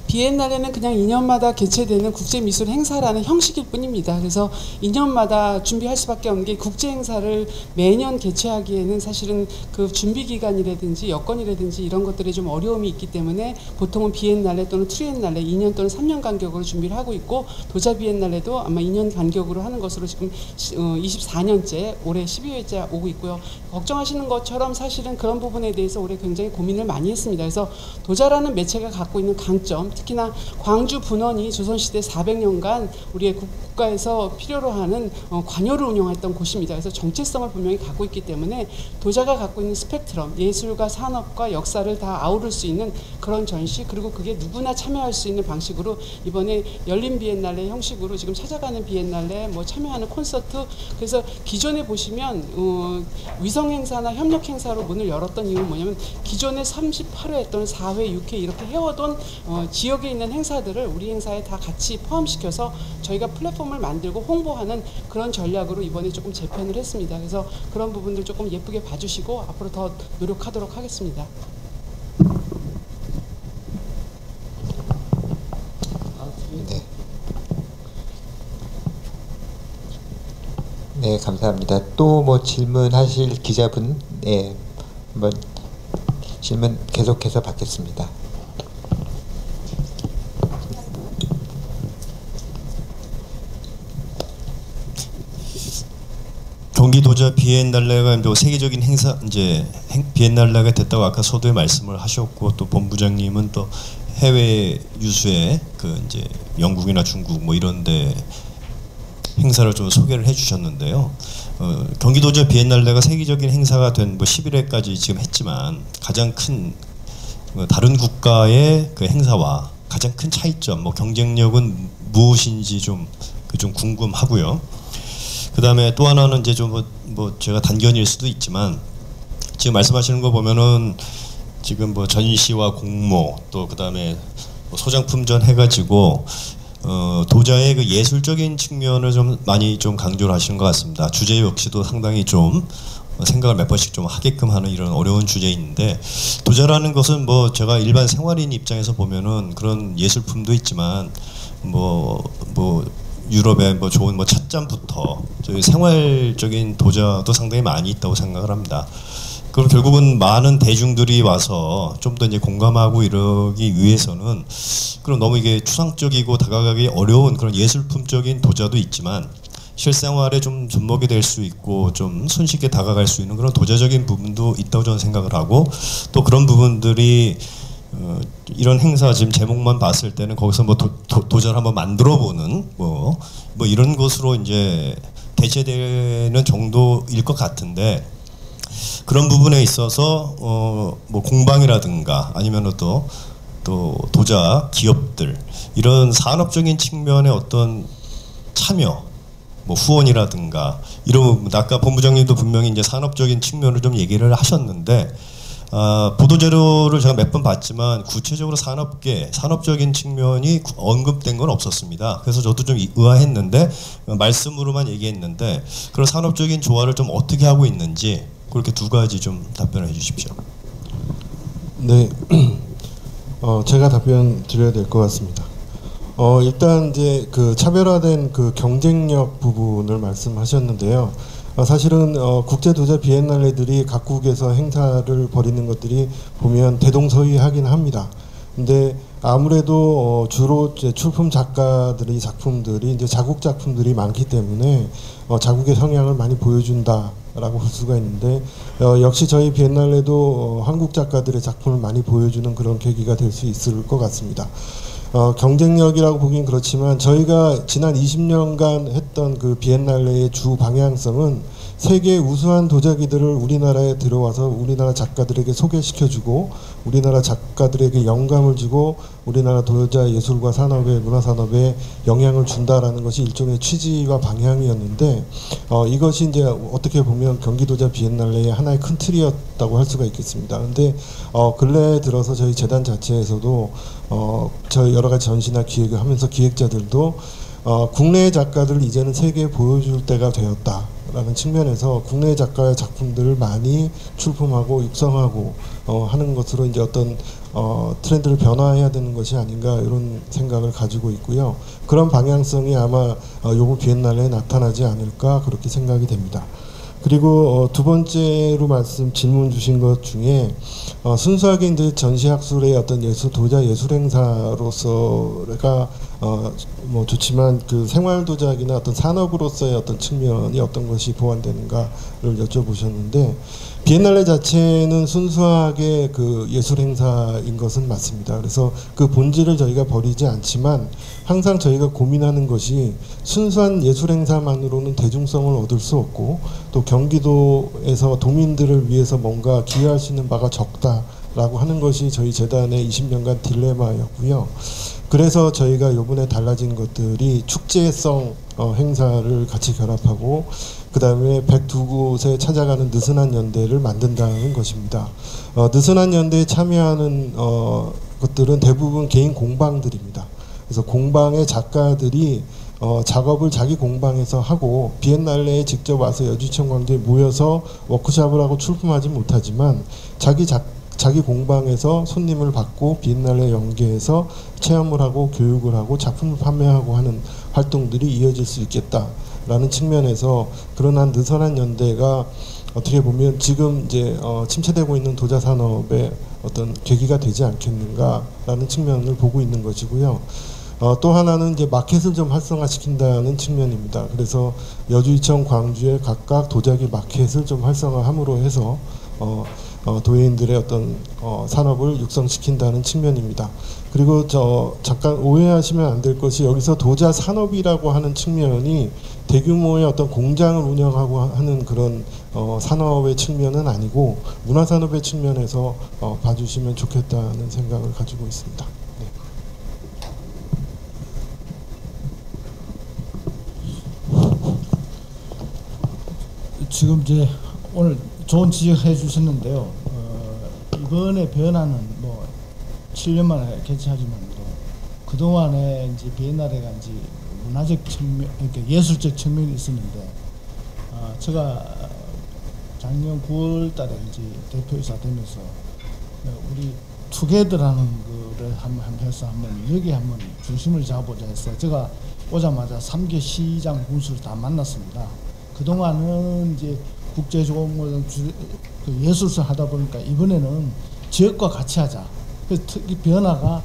비엔날레는 그냥 2년마다 개최되는 국제 미술 행사라는 형식일 뿐입니다. 그래서 2년마다 준비할 수밖에 없는 게 국제 행사를 매년 개최하기에는 사실은 그 준비 기간이라든지 여건이라든지 이런 것들이 좀 어려움이 있기 때문에 보통은 비엔날레 또는 트리엔날레 2년 또는 3년 간격으로 준비를 하고 있고 도자 비엔날레도 아마 2년 간격으로 하는 것으로 지금 24년째 올해 12회째 오고 있고요. 걱정하시는 것처럼 사실은 그런 부분에 대해서 올해 굉장히 고민을 많이 했습니다. 그래서 도자라는 매체가 갖고 있는 강점 특히나 광주 분원이 조선시대 400년간 우리의 국가에서 필요로 하는 어, 관여를 운영했던 곳입니다. 그래서 정체성을 분명히 갖고 있기 때문에 도자가 갖고 있는 스펙트럼, 예술과 산업과 역사를 다 아우를 수 있는 그런 전시 그리고 그게 누구나 참여할 수 있는 방식으로 이번에 열린 비엔날레 형식으로 지금 찾아가는 비엔날레 뭐 참여하는 콘서트 그래서 기존에 보시면 어, 위성 행사나 협력 행사로 문을 열었던 이유는 뭐냐면 기존에 38회 또는 4회, 6회 이렇게 해오던 어, 지역에 있는 행사들을 우리 행사에 다 같이 포함시켜서 저희가 플랫폼을 만들고 홍보하는 그런 전략으로 이번에 조금 재편을 했습니다. 그래서 그런 부분들 조금 예쁘게 봐주시고 앞으로 더 노력하도록 하겠습니다. 네. 네, 감사합니다. 또 뭐 질문하실 기자분, 네, 한번 질문 계속해서 받겠습니다. 경기도자 비엔날레가 세계적인 행사 이제 행, 비엔날레가 됐다고 아까 서두에 말씀을 하셨고 또 본부장님은 또 해외 유수의 그 이제 영국이나 중국 뭐 이런데 행사를 좀 소개를 해주셨는데요. 어, 경기도자 비엔날레가 세계적인 행사가 된 뭐 11회까지 지금 했지만 가장 큰 어, 다른 국가의 그 행사와 가장 큰 차이점, 뭐 경쟁력은 무엇인지 좀그좀 궁금하고요. 그 다음에 또 하나는 이제 좀 뭐 제가 단견일 수도 있지만 지금 말씀하시는 거 보면은 지금 뭐 전시와 공모 또 그 다음에 뭐 소장품전 해가지고 어 도자의 그 예술적인 측면을 좀 많이 좀 강조를 하시는 것 같습니다. 주제 역시도 상당히 좀 생각을 몇 번씩 좀 하게끔 하는 이런 어려운 주제인데 도자라는 것은 뭐 제가 일반 생활인 입장에서 보면은 그런 예술품도 있지만 뭐뭐 뭐 유럽의 뭐 좋은 뭐 찻잔부터 저희 생활적인 도자도 상당히 많이 있다고 생각을 합니다. 그럼 결국은 많은 대중들이 와서 좀 더 이제 공감하고 이러기 위해서는 그럼 너무 이게 추상적이고 다가가기 어려운 그런 예술품적인 도자도 있지만 실생활에 좀 접목이 될 수 있고 좀 손쉽게 다가갈 수 있는 그런 도자적인 부분도 있다고 저는 생각을 하고 또 그런 부분들이 어, 이런 행사 지금 제목만 봤을 때는 거기서 뭐 도, 도, 전 한번 만들어 보는 뭐, 뭐 이런 것으로 이제 대체되는 정도일 것 같은데 그런 부분에 있어서 어 뭐 공방이라든가 아니면 또 또 도자 기업들 이런 산업적인 측면의 어떤 참여 뭐 후원이라든가 이런 부분 아까 본부장님도 분명히 이제 산업적인 측면을 좀 얘기를 하셨는데 아, 보도자료를 제가 몇 번 봤지만 구체적으로 산업계, 산업적인 측면이 언급된 건 없었습니다. 그래서 저도 좀 의아했는데 말씀으로만 얘기했는데 그런 산업적인 조화를 좀 어떻게 하고 있는지 그렇게 두 가지 좀 답변을 해주십시오. 네, [clears throat] 어, 제가 답변 드려야 될 것 같습니다. 어, 일단 이제 그 차별화된 그 경쟁력 부분을 말씀하셨는데요. 어, 사실은 어, 국제 도자 비엔날레들이 각국에서 행사를 벌이는 것들이 보면 대동서이하긴 합니다. 근데 아무래도 어, 주로 출품 작가들의 작품들이 이제 자국 작품들이 많기 때문에 어, 자국의 성향을 많이 보여준다 라고 볼 수가 있는데 어, 역시 저희 비엔날레도 어, 한국 작가들의 작품을 많이 보여주는 그런 계기가 될 수 있을 것 같습니다. 어, 경쟁력이라고 보긴 그렇지만 저희가 지난 20년간 했던 그 비엔날레의 주 방향성은 세계 우수한 도자기들을 우리나라에 들어와서 우리나라 작가들에게 소개시켜주고 우리나라 작가들에게 영감을 주고 우리나라 도자 예술과 산업에 문화 산업에 영향을 준다라는 것이 일종의 취지와 방향이었는데 어, 이것이 이제 어떻게 보면 경기도자 비엔날레의 하나의 큰 틀이었다고 할 수가 있겠습니다. 근데 어, 근래 들어서 저희 재단 자체에서도 어, 저희 여러 가지 전시나 기획을 하면서 기획자들도 어, 국내 작가들을 이제는 세계에 보여줄 때가 되었다 라는 측면에서 국내 작가의 작품들을 많이 출품하고 육성하고 어, 하는 것으로 이제 어떤 어, 트렌드를 변화해야 되는 것이 아닌가 이런 생각을 가지고 있고요. 그런 방향성이 아마 어, 요번 비엔날레에 나타나지 않을까 그렇게 생각이 됩니다. 그리고 어, 두 번째로 말씀 질문 주신 것 중에 어, 순수하게 이제 전시학술의 어떤 예술 도자 예술 행사로서가 어, 뭐 좋지만 그 생활 도자기나 어떤 산업으로서의 어떤 측면이 어떤 것이 보완되는가를 여쭤보셨는데 비엔날레 자체는 순수하게 그 예술 행사인 것은 맞습니다. 그래서 그 본질을 저희가 버리지 않지만 항상 저희가 고민하는 것이 순수한 예술 행사만으로는 대중성을 얻을 수 없고 또 경기도에서 도민들을 위해서 뭔가 기여할 수 있는 바가 적다라고 하는 것이 저희 재단의 20년간 딜레마였고요. 그래서 저희가 요번에 달라진 것들이 축제성 어, 행사를 같이 결합하고 그 다음에 102곳에 찾아가는 느슨한 연대를 만든다는 것입니다. 어, 느슨한 연대에 참여하는 어, 것들은 대부분 개인 공방들입니다. 그래서 공방의 작가들이 어, 작업을 자기 공방에서 하고 비엔날레에 직접 와서 여주청 관계에 모여서 워크숍을 하고 출품하지 못하지만 자기 작, 자기 공방에서 손님을 받고 비엔날레 연계해서 체험을 하고 교육을 하고 작품을 판매하고 하는 활동들이 이어질 수 있겠다라는 측면에서 그런 한 느슨한 연대가 어떻게 보면 지금 이제 어, 침체되고 있는 도자 산업의 어떤 계기가 되지 않겠는가라는 측면을 보고 있는 것이고요. 어, 또 하나는 이제 마켓을 좀 활성화시킨다는 측면입니다. 그래서 여주이청, 광주에 각각 도자기 마켓을 좀 활성화함으로 해서 어, 어, 도예인들의 어떤 어, 산업을 육성시킨다는 측면입니다. 그리고 저 잠깐 오해하시면 안 될 것이 여기서 도자 산업이라고 하는 측면이 대규모의 어떤 공장을 운영하고 하는 그런 어, 산업의 측면은 아니고 문화 산업의 측면에서 어, 봐주시면 좋겠다는 생각을 가지고 있습니다. 네. 지금 이제 오늘 좋은 지적해 주셨는데요. 어, 이번에 변화는 뭐 7년 만에 개최하지만 또 그동안에 이제 비엔나레가 이제 문화적 측면, 그러니까 예술적 측면이 있었는데 어, 제가 작년 9월 달에 이제 대표이사 되면서 어, 우리 투게더라는 거를 한번 해서 한번 여기 한번 중심을 잡아보자 해서 제가 오자마자 3개 시장 군수를 다 만났습니다. 그동안은 이제 국제조공을 그 예술서 하다 보니까 이번에는 지역과 같이 하자. 그래서 특히 변화가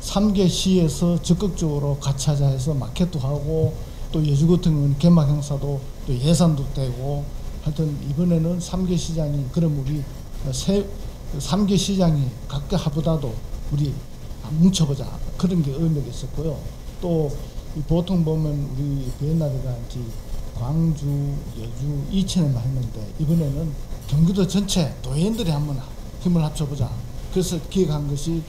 3개 시에서 적극적으로 같이 하자 해서 마켓도 하고 또 예주 같은 경우는 개막 행사도 또 예산도 되고 하여튼 이번에는 3개 시장이 그럼 우리 세 3개 시장이 각각 하보다도 우리 뭉쳐보자 그런 게 의미가 있었고요. 또 보통 보면 우리 비엔나르가 이제 광주, 예주, 이천에만 했는데 이번에는 경기도 전체 도민들이 한번 힘을 합쳐보자. 그래서 기획한 것이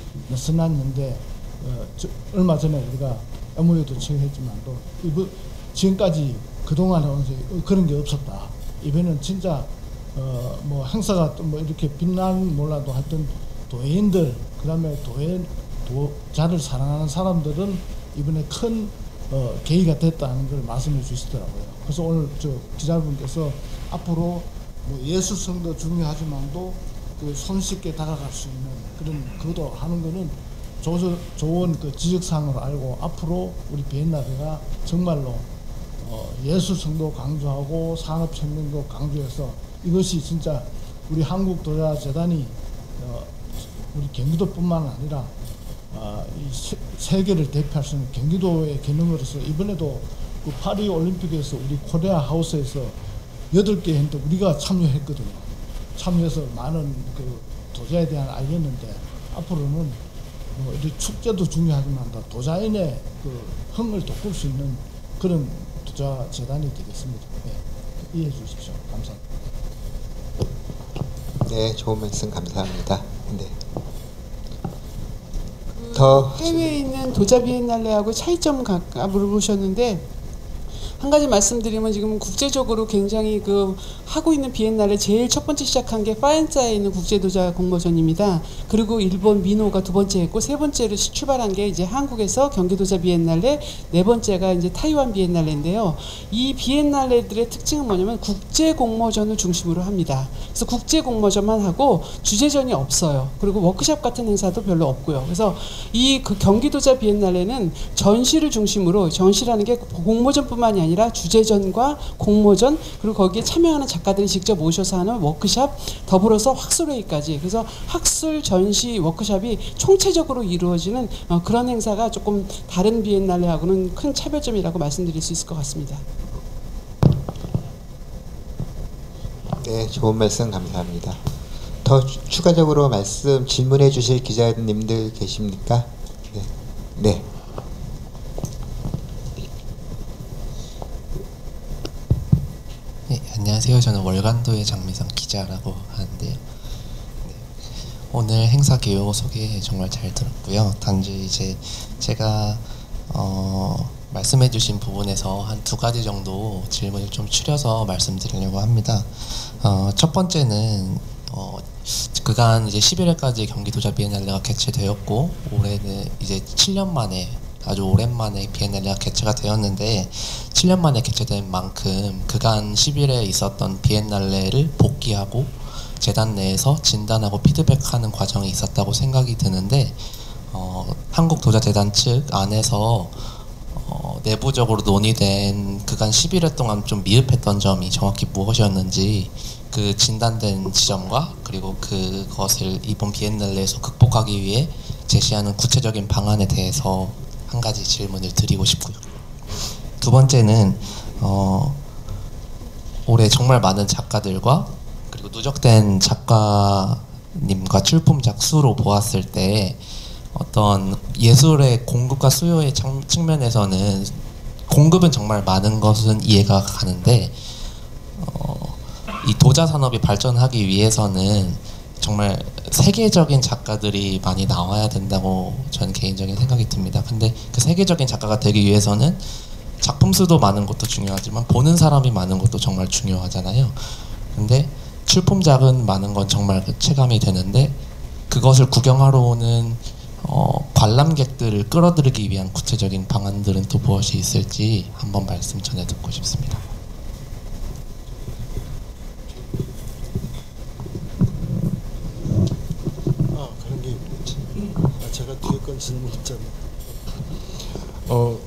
연대 어, 저, 얼마 전에 우리가 MOU도 체결했지만도 이번 지금까지 그동안에 그런 게 없었다. 이번에는 진짜 어, 뭐 행사가 또 뭐 이렇게 빛난 몰라도 하여튼 도인들 그다음에 도인 도자를 사랑하는 사람들은 이번에 큰 어, 계기가 됐다는 걸 말씀해 주시더라고요. 그래서 오늘 저 기자분께서 앞으로 뭐 예술성도 중요하지만도 그 손쉽게 다가갈 수 있는 그런 그것도 하는 거는 조, 좋은 그 지적사항으로 알고 앞으로 우리 비엔나레가 정말로 어, 예술성도 강조하고 산업 청년도 강조해서 이것이 진짜 우리 한국 도자 재단이 어, 우리 경기도뿐만 아니라 어, 세계를 대표할 수 있는 경기도의 기능으로서 이번에도 그 파리 올림픽에서 우리 코리아 하우스에서 여덟 개 했는데 우리가 참여했거든요. 참여해서 많은 그 도자에 대한 알렸는데 앞으로는 뭐 이렇게 축제도 중요하지만 도자인의 그 흥을 돋굴 수 있는 그런 도자 재단이 되겠습니다. 네. 이해해 주십시오. 감사합니다. 네, 좋은 말씀 감사합니다. 네. 더. 해외에 있는 도자 비엔날레하고 차이점 가 물어보셨는데 한 가지 말씀드리면 지금 국제적으로 굉장히 그 하고 있는 비엔날레 제일 첫 번째 시작한 게 파렌자에 있는 국제도자 공모전입니다. 그리고 일본 미노가 두 번째 했고 세 번째로 출발한 게 이제 한국에서 경기도자 비엔날레 네 번째가 이제 타이완 비엔날레인데요. 이 비엔날레들의 특징은 뭐냐면 국제 공모전을 중심으로 합니다. 그래서 국제 공모전만 하고 주제전이 없어요. 그리고 워크숍 같은 행사도 별로 없고요. 그래서 이 그 경기도자 비엔날레는 전시를 중심으로 전시라는 게 공모전뿐만이 아니라 주제전과 공모전 그리고 거기에 참여하는 작가들이 직접 오셔서 하는 워크숍 더불어서 학술회의까지 그래서 학술 전시 워크숍이 총체적으로 이루어지는 어, 그런 행사가 조금 다른 비엔날레하고는 큰 차별점이라고 말씀드릴 수 있을 것 같습니다. 네, 좋은 말씀 감사합니다. 더 추- 추가적으로 말씀 질문해 주실 기자님들 계십니까? 네. 네. 네, 안녕하세요. 저는 월간도의 장미성 기자라고 하는데요. 네, 오늘 행사 개요 소개 정말 잘 들었고요. 단지 이제 제가 어, 말씀해주신 부분에서 한 두 가지 정도 질문을 좀 추려서 말씀드리려고 합니다. 어, 첫 번째는 어, 그간 이제 11월까지 경기도자 비엔날레가 개최되었고 올해는 이제 7년 만에 아주 오랜만에 비엔날레가 개최가 되었는데 7년 만에 개최된 만큼 그간 10일에 있었던 비엔날레를 복귀하고 재단 내에서 진단하고 피드백하는 과정이 있었다고 생각이 드는데 어, 한국도자재단 측 안에서 어, 내부적으로 논의된 그간 11회 동안 좀 미흡했던 점이 정확히 무엇이었는지 그 진단된 지점과 그리고 그것을 이번 비엔날레에서 극복하기 위해 제시하는 구체적인 방안에 대해서 한 가지 질문을 드리고 싶고요. 두 번째는 어, 올해 정말 많은 작가들과 그리고 누적된 작가님과 출품작 수로 보았을 때 어떤 예술의 공급과 수요의 장- 측면에서는 공급은 정말 많은 것은 이해가 가는데 어, 이 도자 산업이 발전하기 위해서는 정말 세계적인 작가들이 많이 나와야 된다고 저는 개인적인 생각이 듭니다. 근데 그 세계적인 작가가 되기 위해서는 작품 수도 많은 것도 중요하지만 보는 사람이 많은 것도 정말 중요하잖아요. 근데 출품작은 많은 건 정말 그 체감이 되는데 그것을 구경하러 오는 어, 관람객들을 끌어들이기 위한 구체적인 방안들은 또 무엇이 있을지 한번 말씀 전해 듣고 싶습니다. 아 그런 게 있지. 아, 건 질문 있잖아. 어,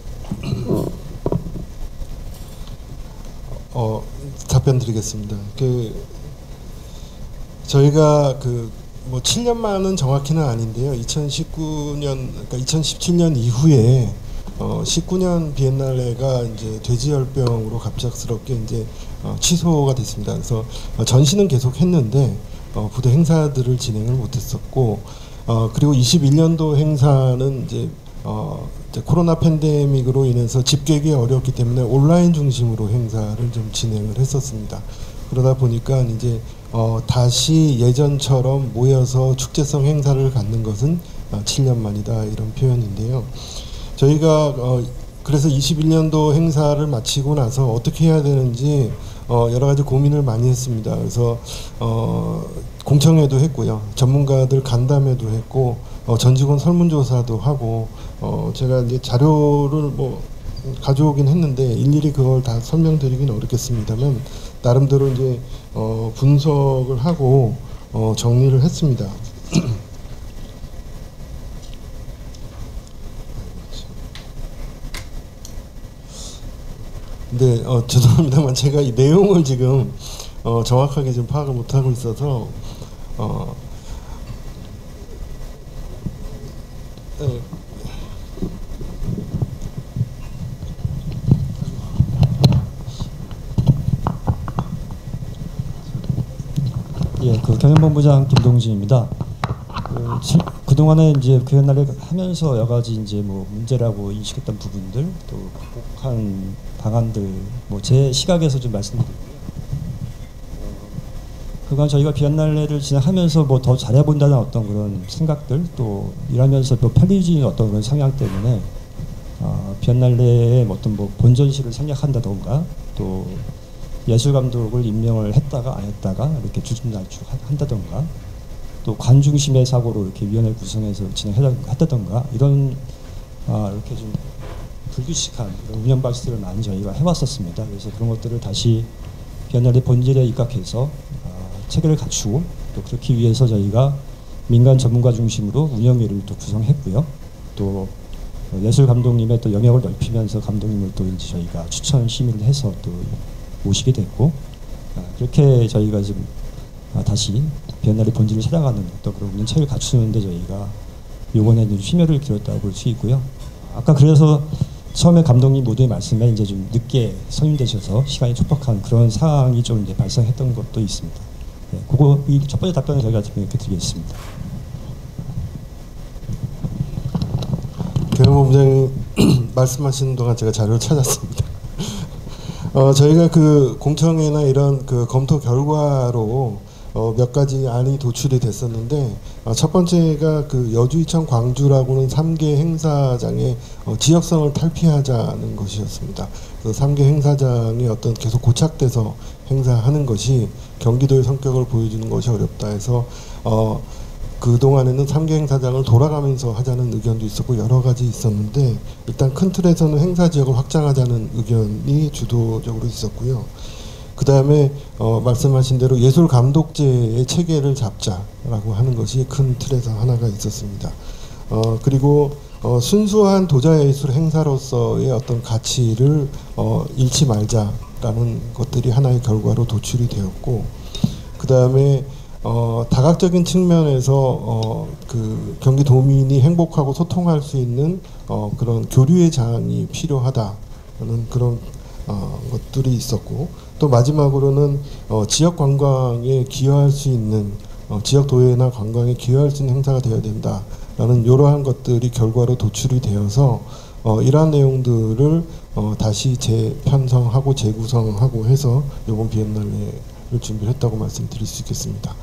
어 답변 드리겠습니다. 그 저희가 그 뭐 7년만은 정확히는 아닌데요. 2019년 그러니까 2017년 이후에 어 19년 비엔날레가 이제 돼지열병으로 갑작스럽게 이제 어, 취소가 됐습니다. 그래서 어, 전시는 계속 했는데 어, 부대 행사들을 진행을 못했었고 어, 그리고 21년도 행사는 이제 어, 이제 코로나 팬데믹으로 인해서 집계기 어렵기 때문에 온라인 중심으로 행사를 좀 진행을 했었습니다. 그러다 보니까 이제 어, 다시 예전처럼 모여서 축제성 행사를 갖는 것은 어, 7년 만이다 이런 표현인데요. 저희가 어, 그래서 21년도 행사를 마치고 나서 어떻게 해야 되는지 어, 여러 가지 고민을 많이 했습니다. 그래서 어, 공청회도 했고요, 전문가들 간담회도 했고 어, 전 직원 설문조사도 하고 어, 제가 이제 자료를 뭐 가져오긴 했는데 일일이 그걸 다 설명드리기는 어렵겠습니다만 나름대로 이제 어, 분석을 하고 어, 정리를 했습니다. 근데 어, [laughs] 죄송합니다만 제가 이 내용을 지금 어, 정확하게 지금 파악을 못하고 있어서 어, 네. 예, 그 경영본부장 김동진입니다. 그, 지- 그동안에 이제 교연날을 하면서 여러 가지 이제 뭐 문제라고 인식했던 부분들 또 극복한 방안들 뭐 제 시각에서 좀 말씀드리고요. 그간 저희가 비엔날레를 진행하면서 뭐 더 잘해본다는 어떤 그런 생각들 또 일하면서 또 편리해지는 어떤 그런 성향 때문에 어, 비엔날레의 어떤 뭐 본전시를 생략한다던가 또 예술 감독을 임명을 했다가 안 했다가 이렇게 주춤날쭉 한다던가 또 관중심의 사고로 이렇게 위원회 구성해서 진행했다던가 이런 아, 이렇게 좀 불규칙한 운영 방식들을 많이 저희가 해왔었습니다. 그래서 그런 것들을 다시 비엔날레 본질에 입각해서 아, 체계를 갖추고 또 그렇기 위해서 저희가 민간 전문가 중심으로 운영위를 또 구성했고요. 또 예술 감독님의 또 영역을 넓히면서 감독님을 또 이제 저희가 추천 심의를 해서 또 모시게 됐고 아, 그렇게 저희가 지금 아, 다시 비엔날레 본질을 찾아가는 어떤 그런 운영 체계를 갖추는데 저희가 요번에 이제 심혈을 기울였다고 볼 수 있고요. 아까 그래서 처음에 감독님 모두의 말씀에 이제 좀 늦게 선임되셔서 시간이 촉박한 그런 상황이 좀 이제 발생했던 것도 있습니다. 네, 그거 이 첫 번째 답변을 저희가 지금 이렇게 드리겠습니다. 경영본부장님 [clears throat] 말씀하시는 동안 제가 자료를 찾았습니다. [laughs] 어, 저희가 그 공청회나 이런 그 검토 결과로 어, 몇 가지 안이 도출이 됐었는데 어, 첫 번째가 그 여주 이천 광주라고는 3개 행사장의 어, 지역성을 탈피하자는 것이었습니다. 그 3개 행사장이 어떤 계속 고착돼서 행사하는 것이 경기도의 성격을 보여주는 것이 어렵다 해서 어, 그동안에는 3개 행사장을 돌아가면서 하자는 의견도 있었고 여러 가지 있었는데 일단 큰 틀에서는 행사 지역을 확장하자는 의견이 주도적으로 있었고요. 그 다음에 어, 말씀하신 대로 예술 감독제의 체계를 잡자라고 하는 것이 큰 틀에서 하나가 있었습니다. 어, 그리고 어, 순수한 도자 예술 행사로서의 어떤 가치를 어, 잃지 말자라는 것들이 하나의 결과로 도출이 되었고 그 다음에 어, 다각적인 측면에서 어, 그 경기 도민이 행복하고 소통할 수 있는 어, 그런 교류의 장이 필요하다는 그런 어, 것들이 있었고 또 마지막으로는 어, 지역 관광에 기여할 수 있는 어, 지역 도회나 관광에 기여할 수 있는 행사가 되어야 된다라는 이러한 것들이 결과로 도출이 되어서 어, 이러한 내용들을 어, 다시 재편성하고 재구성하고 해서 이번 비엔날레를 준비했다고 말씀드릴 수 있겠습니다.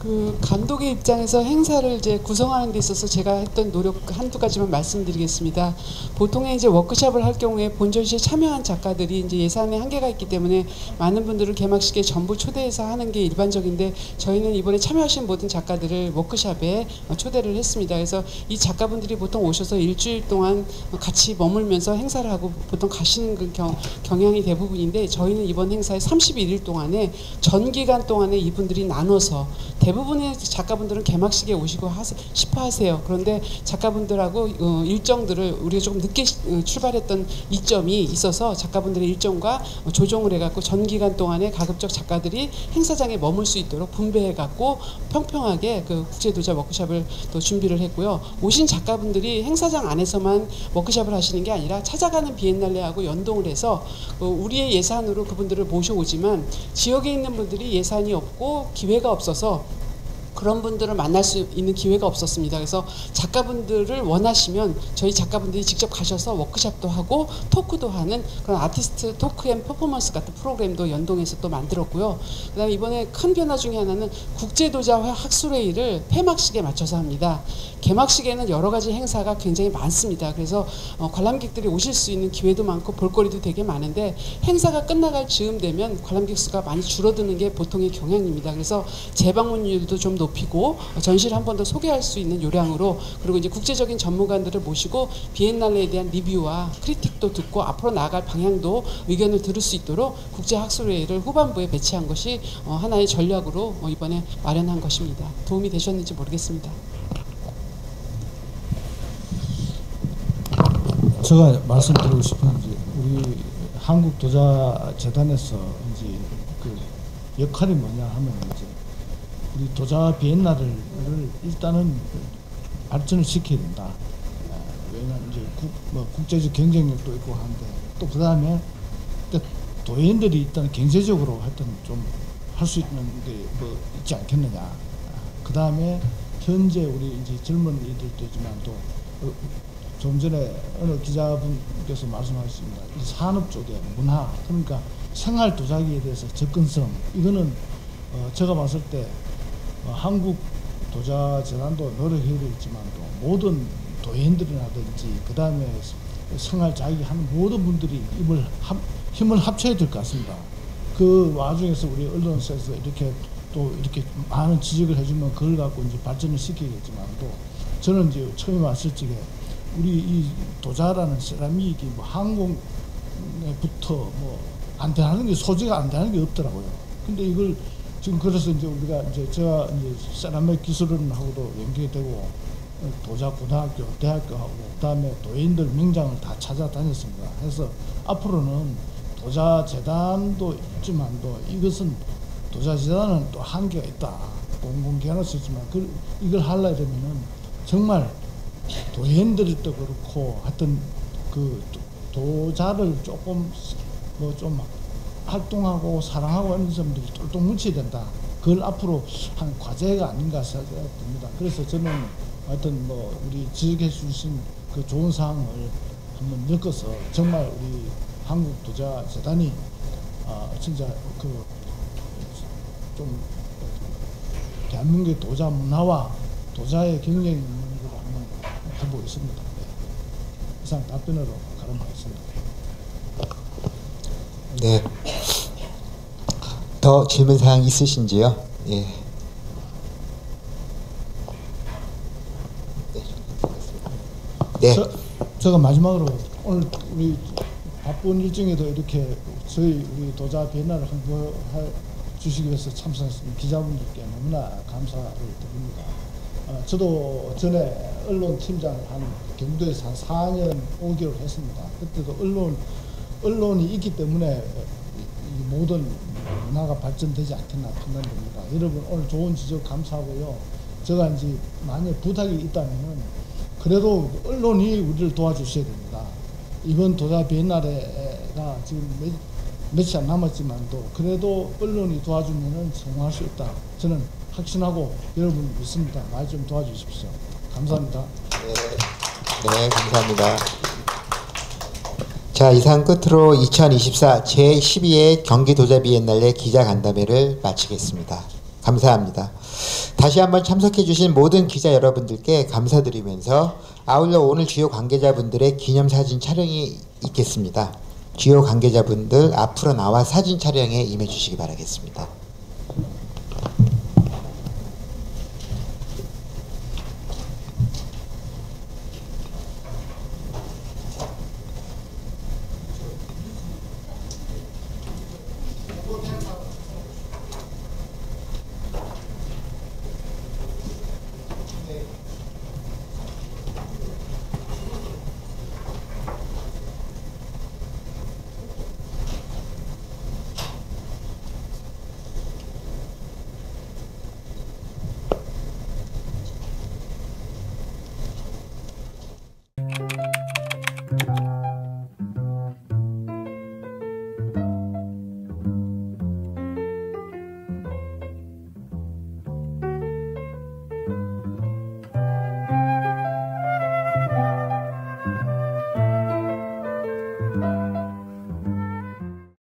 그 감독의 입장에서 행사를 이제 구성하는 데 있어서 제가 했던 노력 한두 가지만 말씀드리겠습니다. 보통의 이제 워크숍을 할 경우에 본전시에 참여한 작가들이 이제 예산에 한계가 있기 때문에 많은 분들을 개막식에 전부 초대해서 하는 게 일반적인데 저희는 이번에 참여하신 모든 작가들을 워크숍에 초대를 했습니다. 그래서 이 작가분들이 보통 오셔서 일주일 동안 같이 머물면서 행사를 하고 보통 가시는 그 경, 경향이 대부분인데 저희는 이번 행사에 31일 동안에 전 기간 동안에 이분들이 나눠서 대부분의 작가분들은 개막식에 오시고 하세, 싶어 하세요. 그런데 작가분들하고 어, 일정들을 우리가 조금 늦게 시- 어, 출발했던 이점이 있어서 작가분들의 일정과 어, 조정을 해갖고 전 기간 동안에 가급적 작가들이 행사장에 머물 수 있도록 분배해갖고 평평하게 그 국제도자 워크숍을 또 준비를 했고요. 오신 작가분들이 행사장 안에서만 워크숍을 하시는 게 아니라 찾아가는 비엔날레하고 연동을 해서 어, 우리의 예산으로 그분들을 모셔오지만 지역에 있는 분들이 예산이 없고 기회가 없어서 그런 분들을 만날 수 있는 기회가 없었습니다. 그래서 작가분들을 원하시면 저희 작가분들이 직접 가셔서 워크숍도 하고 talk도 하는 그런 artist talk and performance 같은 프로그램도 연동해서 또 만들었고요. 그다음에 이번에 큰 변화 중에 하나는 국제도자 학술회의를 폐막식에 맞춰서 합니다. 개막식에는 여러 가지 행사가 굉장히 많습니다. 그래서 어, 관람객들이 오실 수 있는 기회도 많고 볼거리도 되게 많은데 행사가 끝나갈 즈음 되면 관람객 수가 많이 줄어드는 게 보통의 경향입니다. 그래서 재방문율도 좀 높 이고 어, 전시를 한 번 더 소개할 수 있는 요량으로 그리고 이제 국제적인 전문가들을 모시고 비엔날레에 대한 리뷰와 크리틱도 듣고 앞으로 나아갈 방향도 의견을 들을 수 있도록 국제학술회의를 후반부에 배치한 것이 어, 하나의 전략으로 어, 이번에 마련한 것입니다. 도움이 되셨는지 모르겠습니다. 제가 말씀드리고 싶은 게 우리 한국 도자 재단에서 이제 그 역할이 뭐냐 하면 이제 우리 도자 비엔나를 일단은 발전을 시켜야 된다. 아, 왜냐하면 이제 국, 뭐 국제적 경쟁력도 있고 한데 또 그 다음에 도인들이 일단 경제적으로 하여튼 좀 할 수 있는 게 뭐 있지 않겠느냐. 그 다음에 현재 우리 이제 젊은 이들도 있지만 또 어, 좀 전에 어느 기자분께서 말씀하셨습니다. 이 산업 쪽에 문화 그러니까 생활 도자기에 대해서 접근성 이거는 어, 제가 봤을 때 어, 한국 도자 재단도 노력해야 되겠지만 또 모든 도인들이라든지 그 다음에 생활 자기 하는 모든 분들이 힘을 합, 힘을 합쳐야 될 것 같습니다. 그 와중에서 우리 언론사에서 이렇게 또 이렇게 많은 지적을 해주면 그걸 갖고 이제 발전을 시키겠지만 또 저는 이제 처음에 왔을 적에 우리 이 도자라는 세라믹이 뭐 항공에부터 뭐 안 되는 게 소재가 안 되는 게 없더라고요. 근데 이걸 지금 그래서 이제 우리가 이제 제가 이제 세라믹 기술원하고도 연계되고 어, 도자 고등학교, 대학교하고 그다음에 도인들 명장을 다 찾아다녔습니다. 그래서 앞으로는 도자 재단도 있지만도 이것은 도자 재단은 또 한계가 있다. 공공기관을 쓰지만 그 이걸 하려면은 정말 도인들도 그렇고 하여튼 그 도- 도자를 조금 뭐좀 활동하고 사랑하고 하는 사람들이 똘똘 뭉쳐야 된다. 그걸 앞으로 한 과제가 아닌가 생각됩니다. 그래서 저는 하여튼 뭐 우리 지적해 주신 그 좋은 사항을 한번 엮어서 정말 우리 한국 도자 재단이 아 진짜 그 좀 대한민국의 도자 문화와 도자의 경쟁이 있는 걸 한번 해보겠습니다. 네. 이상 답변으로 가름하겠습니다. 네. 더 질문 사항 있으신지요? 예. 네. 저, 제가 마지막으로 오늘 우리 바쁜 일정에도 이렇게 저희 우리 도자 비엔나를 홍보해 주시기 위해서 참석하신 기자분들께 너무나 감사를 드립니다. 어, 저도 전에 언론 팀장을 한 경도에서 한 4년 5개월 했습니다. 그때도 언론 언론이 있기 때문에 이 모든 문화가 발전되지 않겠나 판단됩니다. 여러분 오늘 좋은 지적 감사하고요. 제가 이제 만약 부탁이 있다면은 그래도 언론이 우리를 도와주셔야 됩니다. 이번 도자 비엔나레가 지금 몇, 며칠 안 남았지만도 그래도 언론이 도와주면은 성공할 수 있다. 저는 확신하고 여러분 믿습니다. 많이 좀 도와주십시오. 감사합니다. 네, 감사합니다. 자, 이상 끝으로 2024 제12회 경기도자 비엔날레 기자 간담회를 마치겠습니다. 감사합니다. 다시 한번 참석해 주신 모든 기자 여러분들께 감사드리면서 아울러 오늘 주요 관계자분들의 기념사진 촬영이 있겠습니다. 주요 관계자분들 앞으로 나와 사진 촬영에 임해 주시기 바라겠습니다.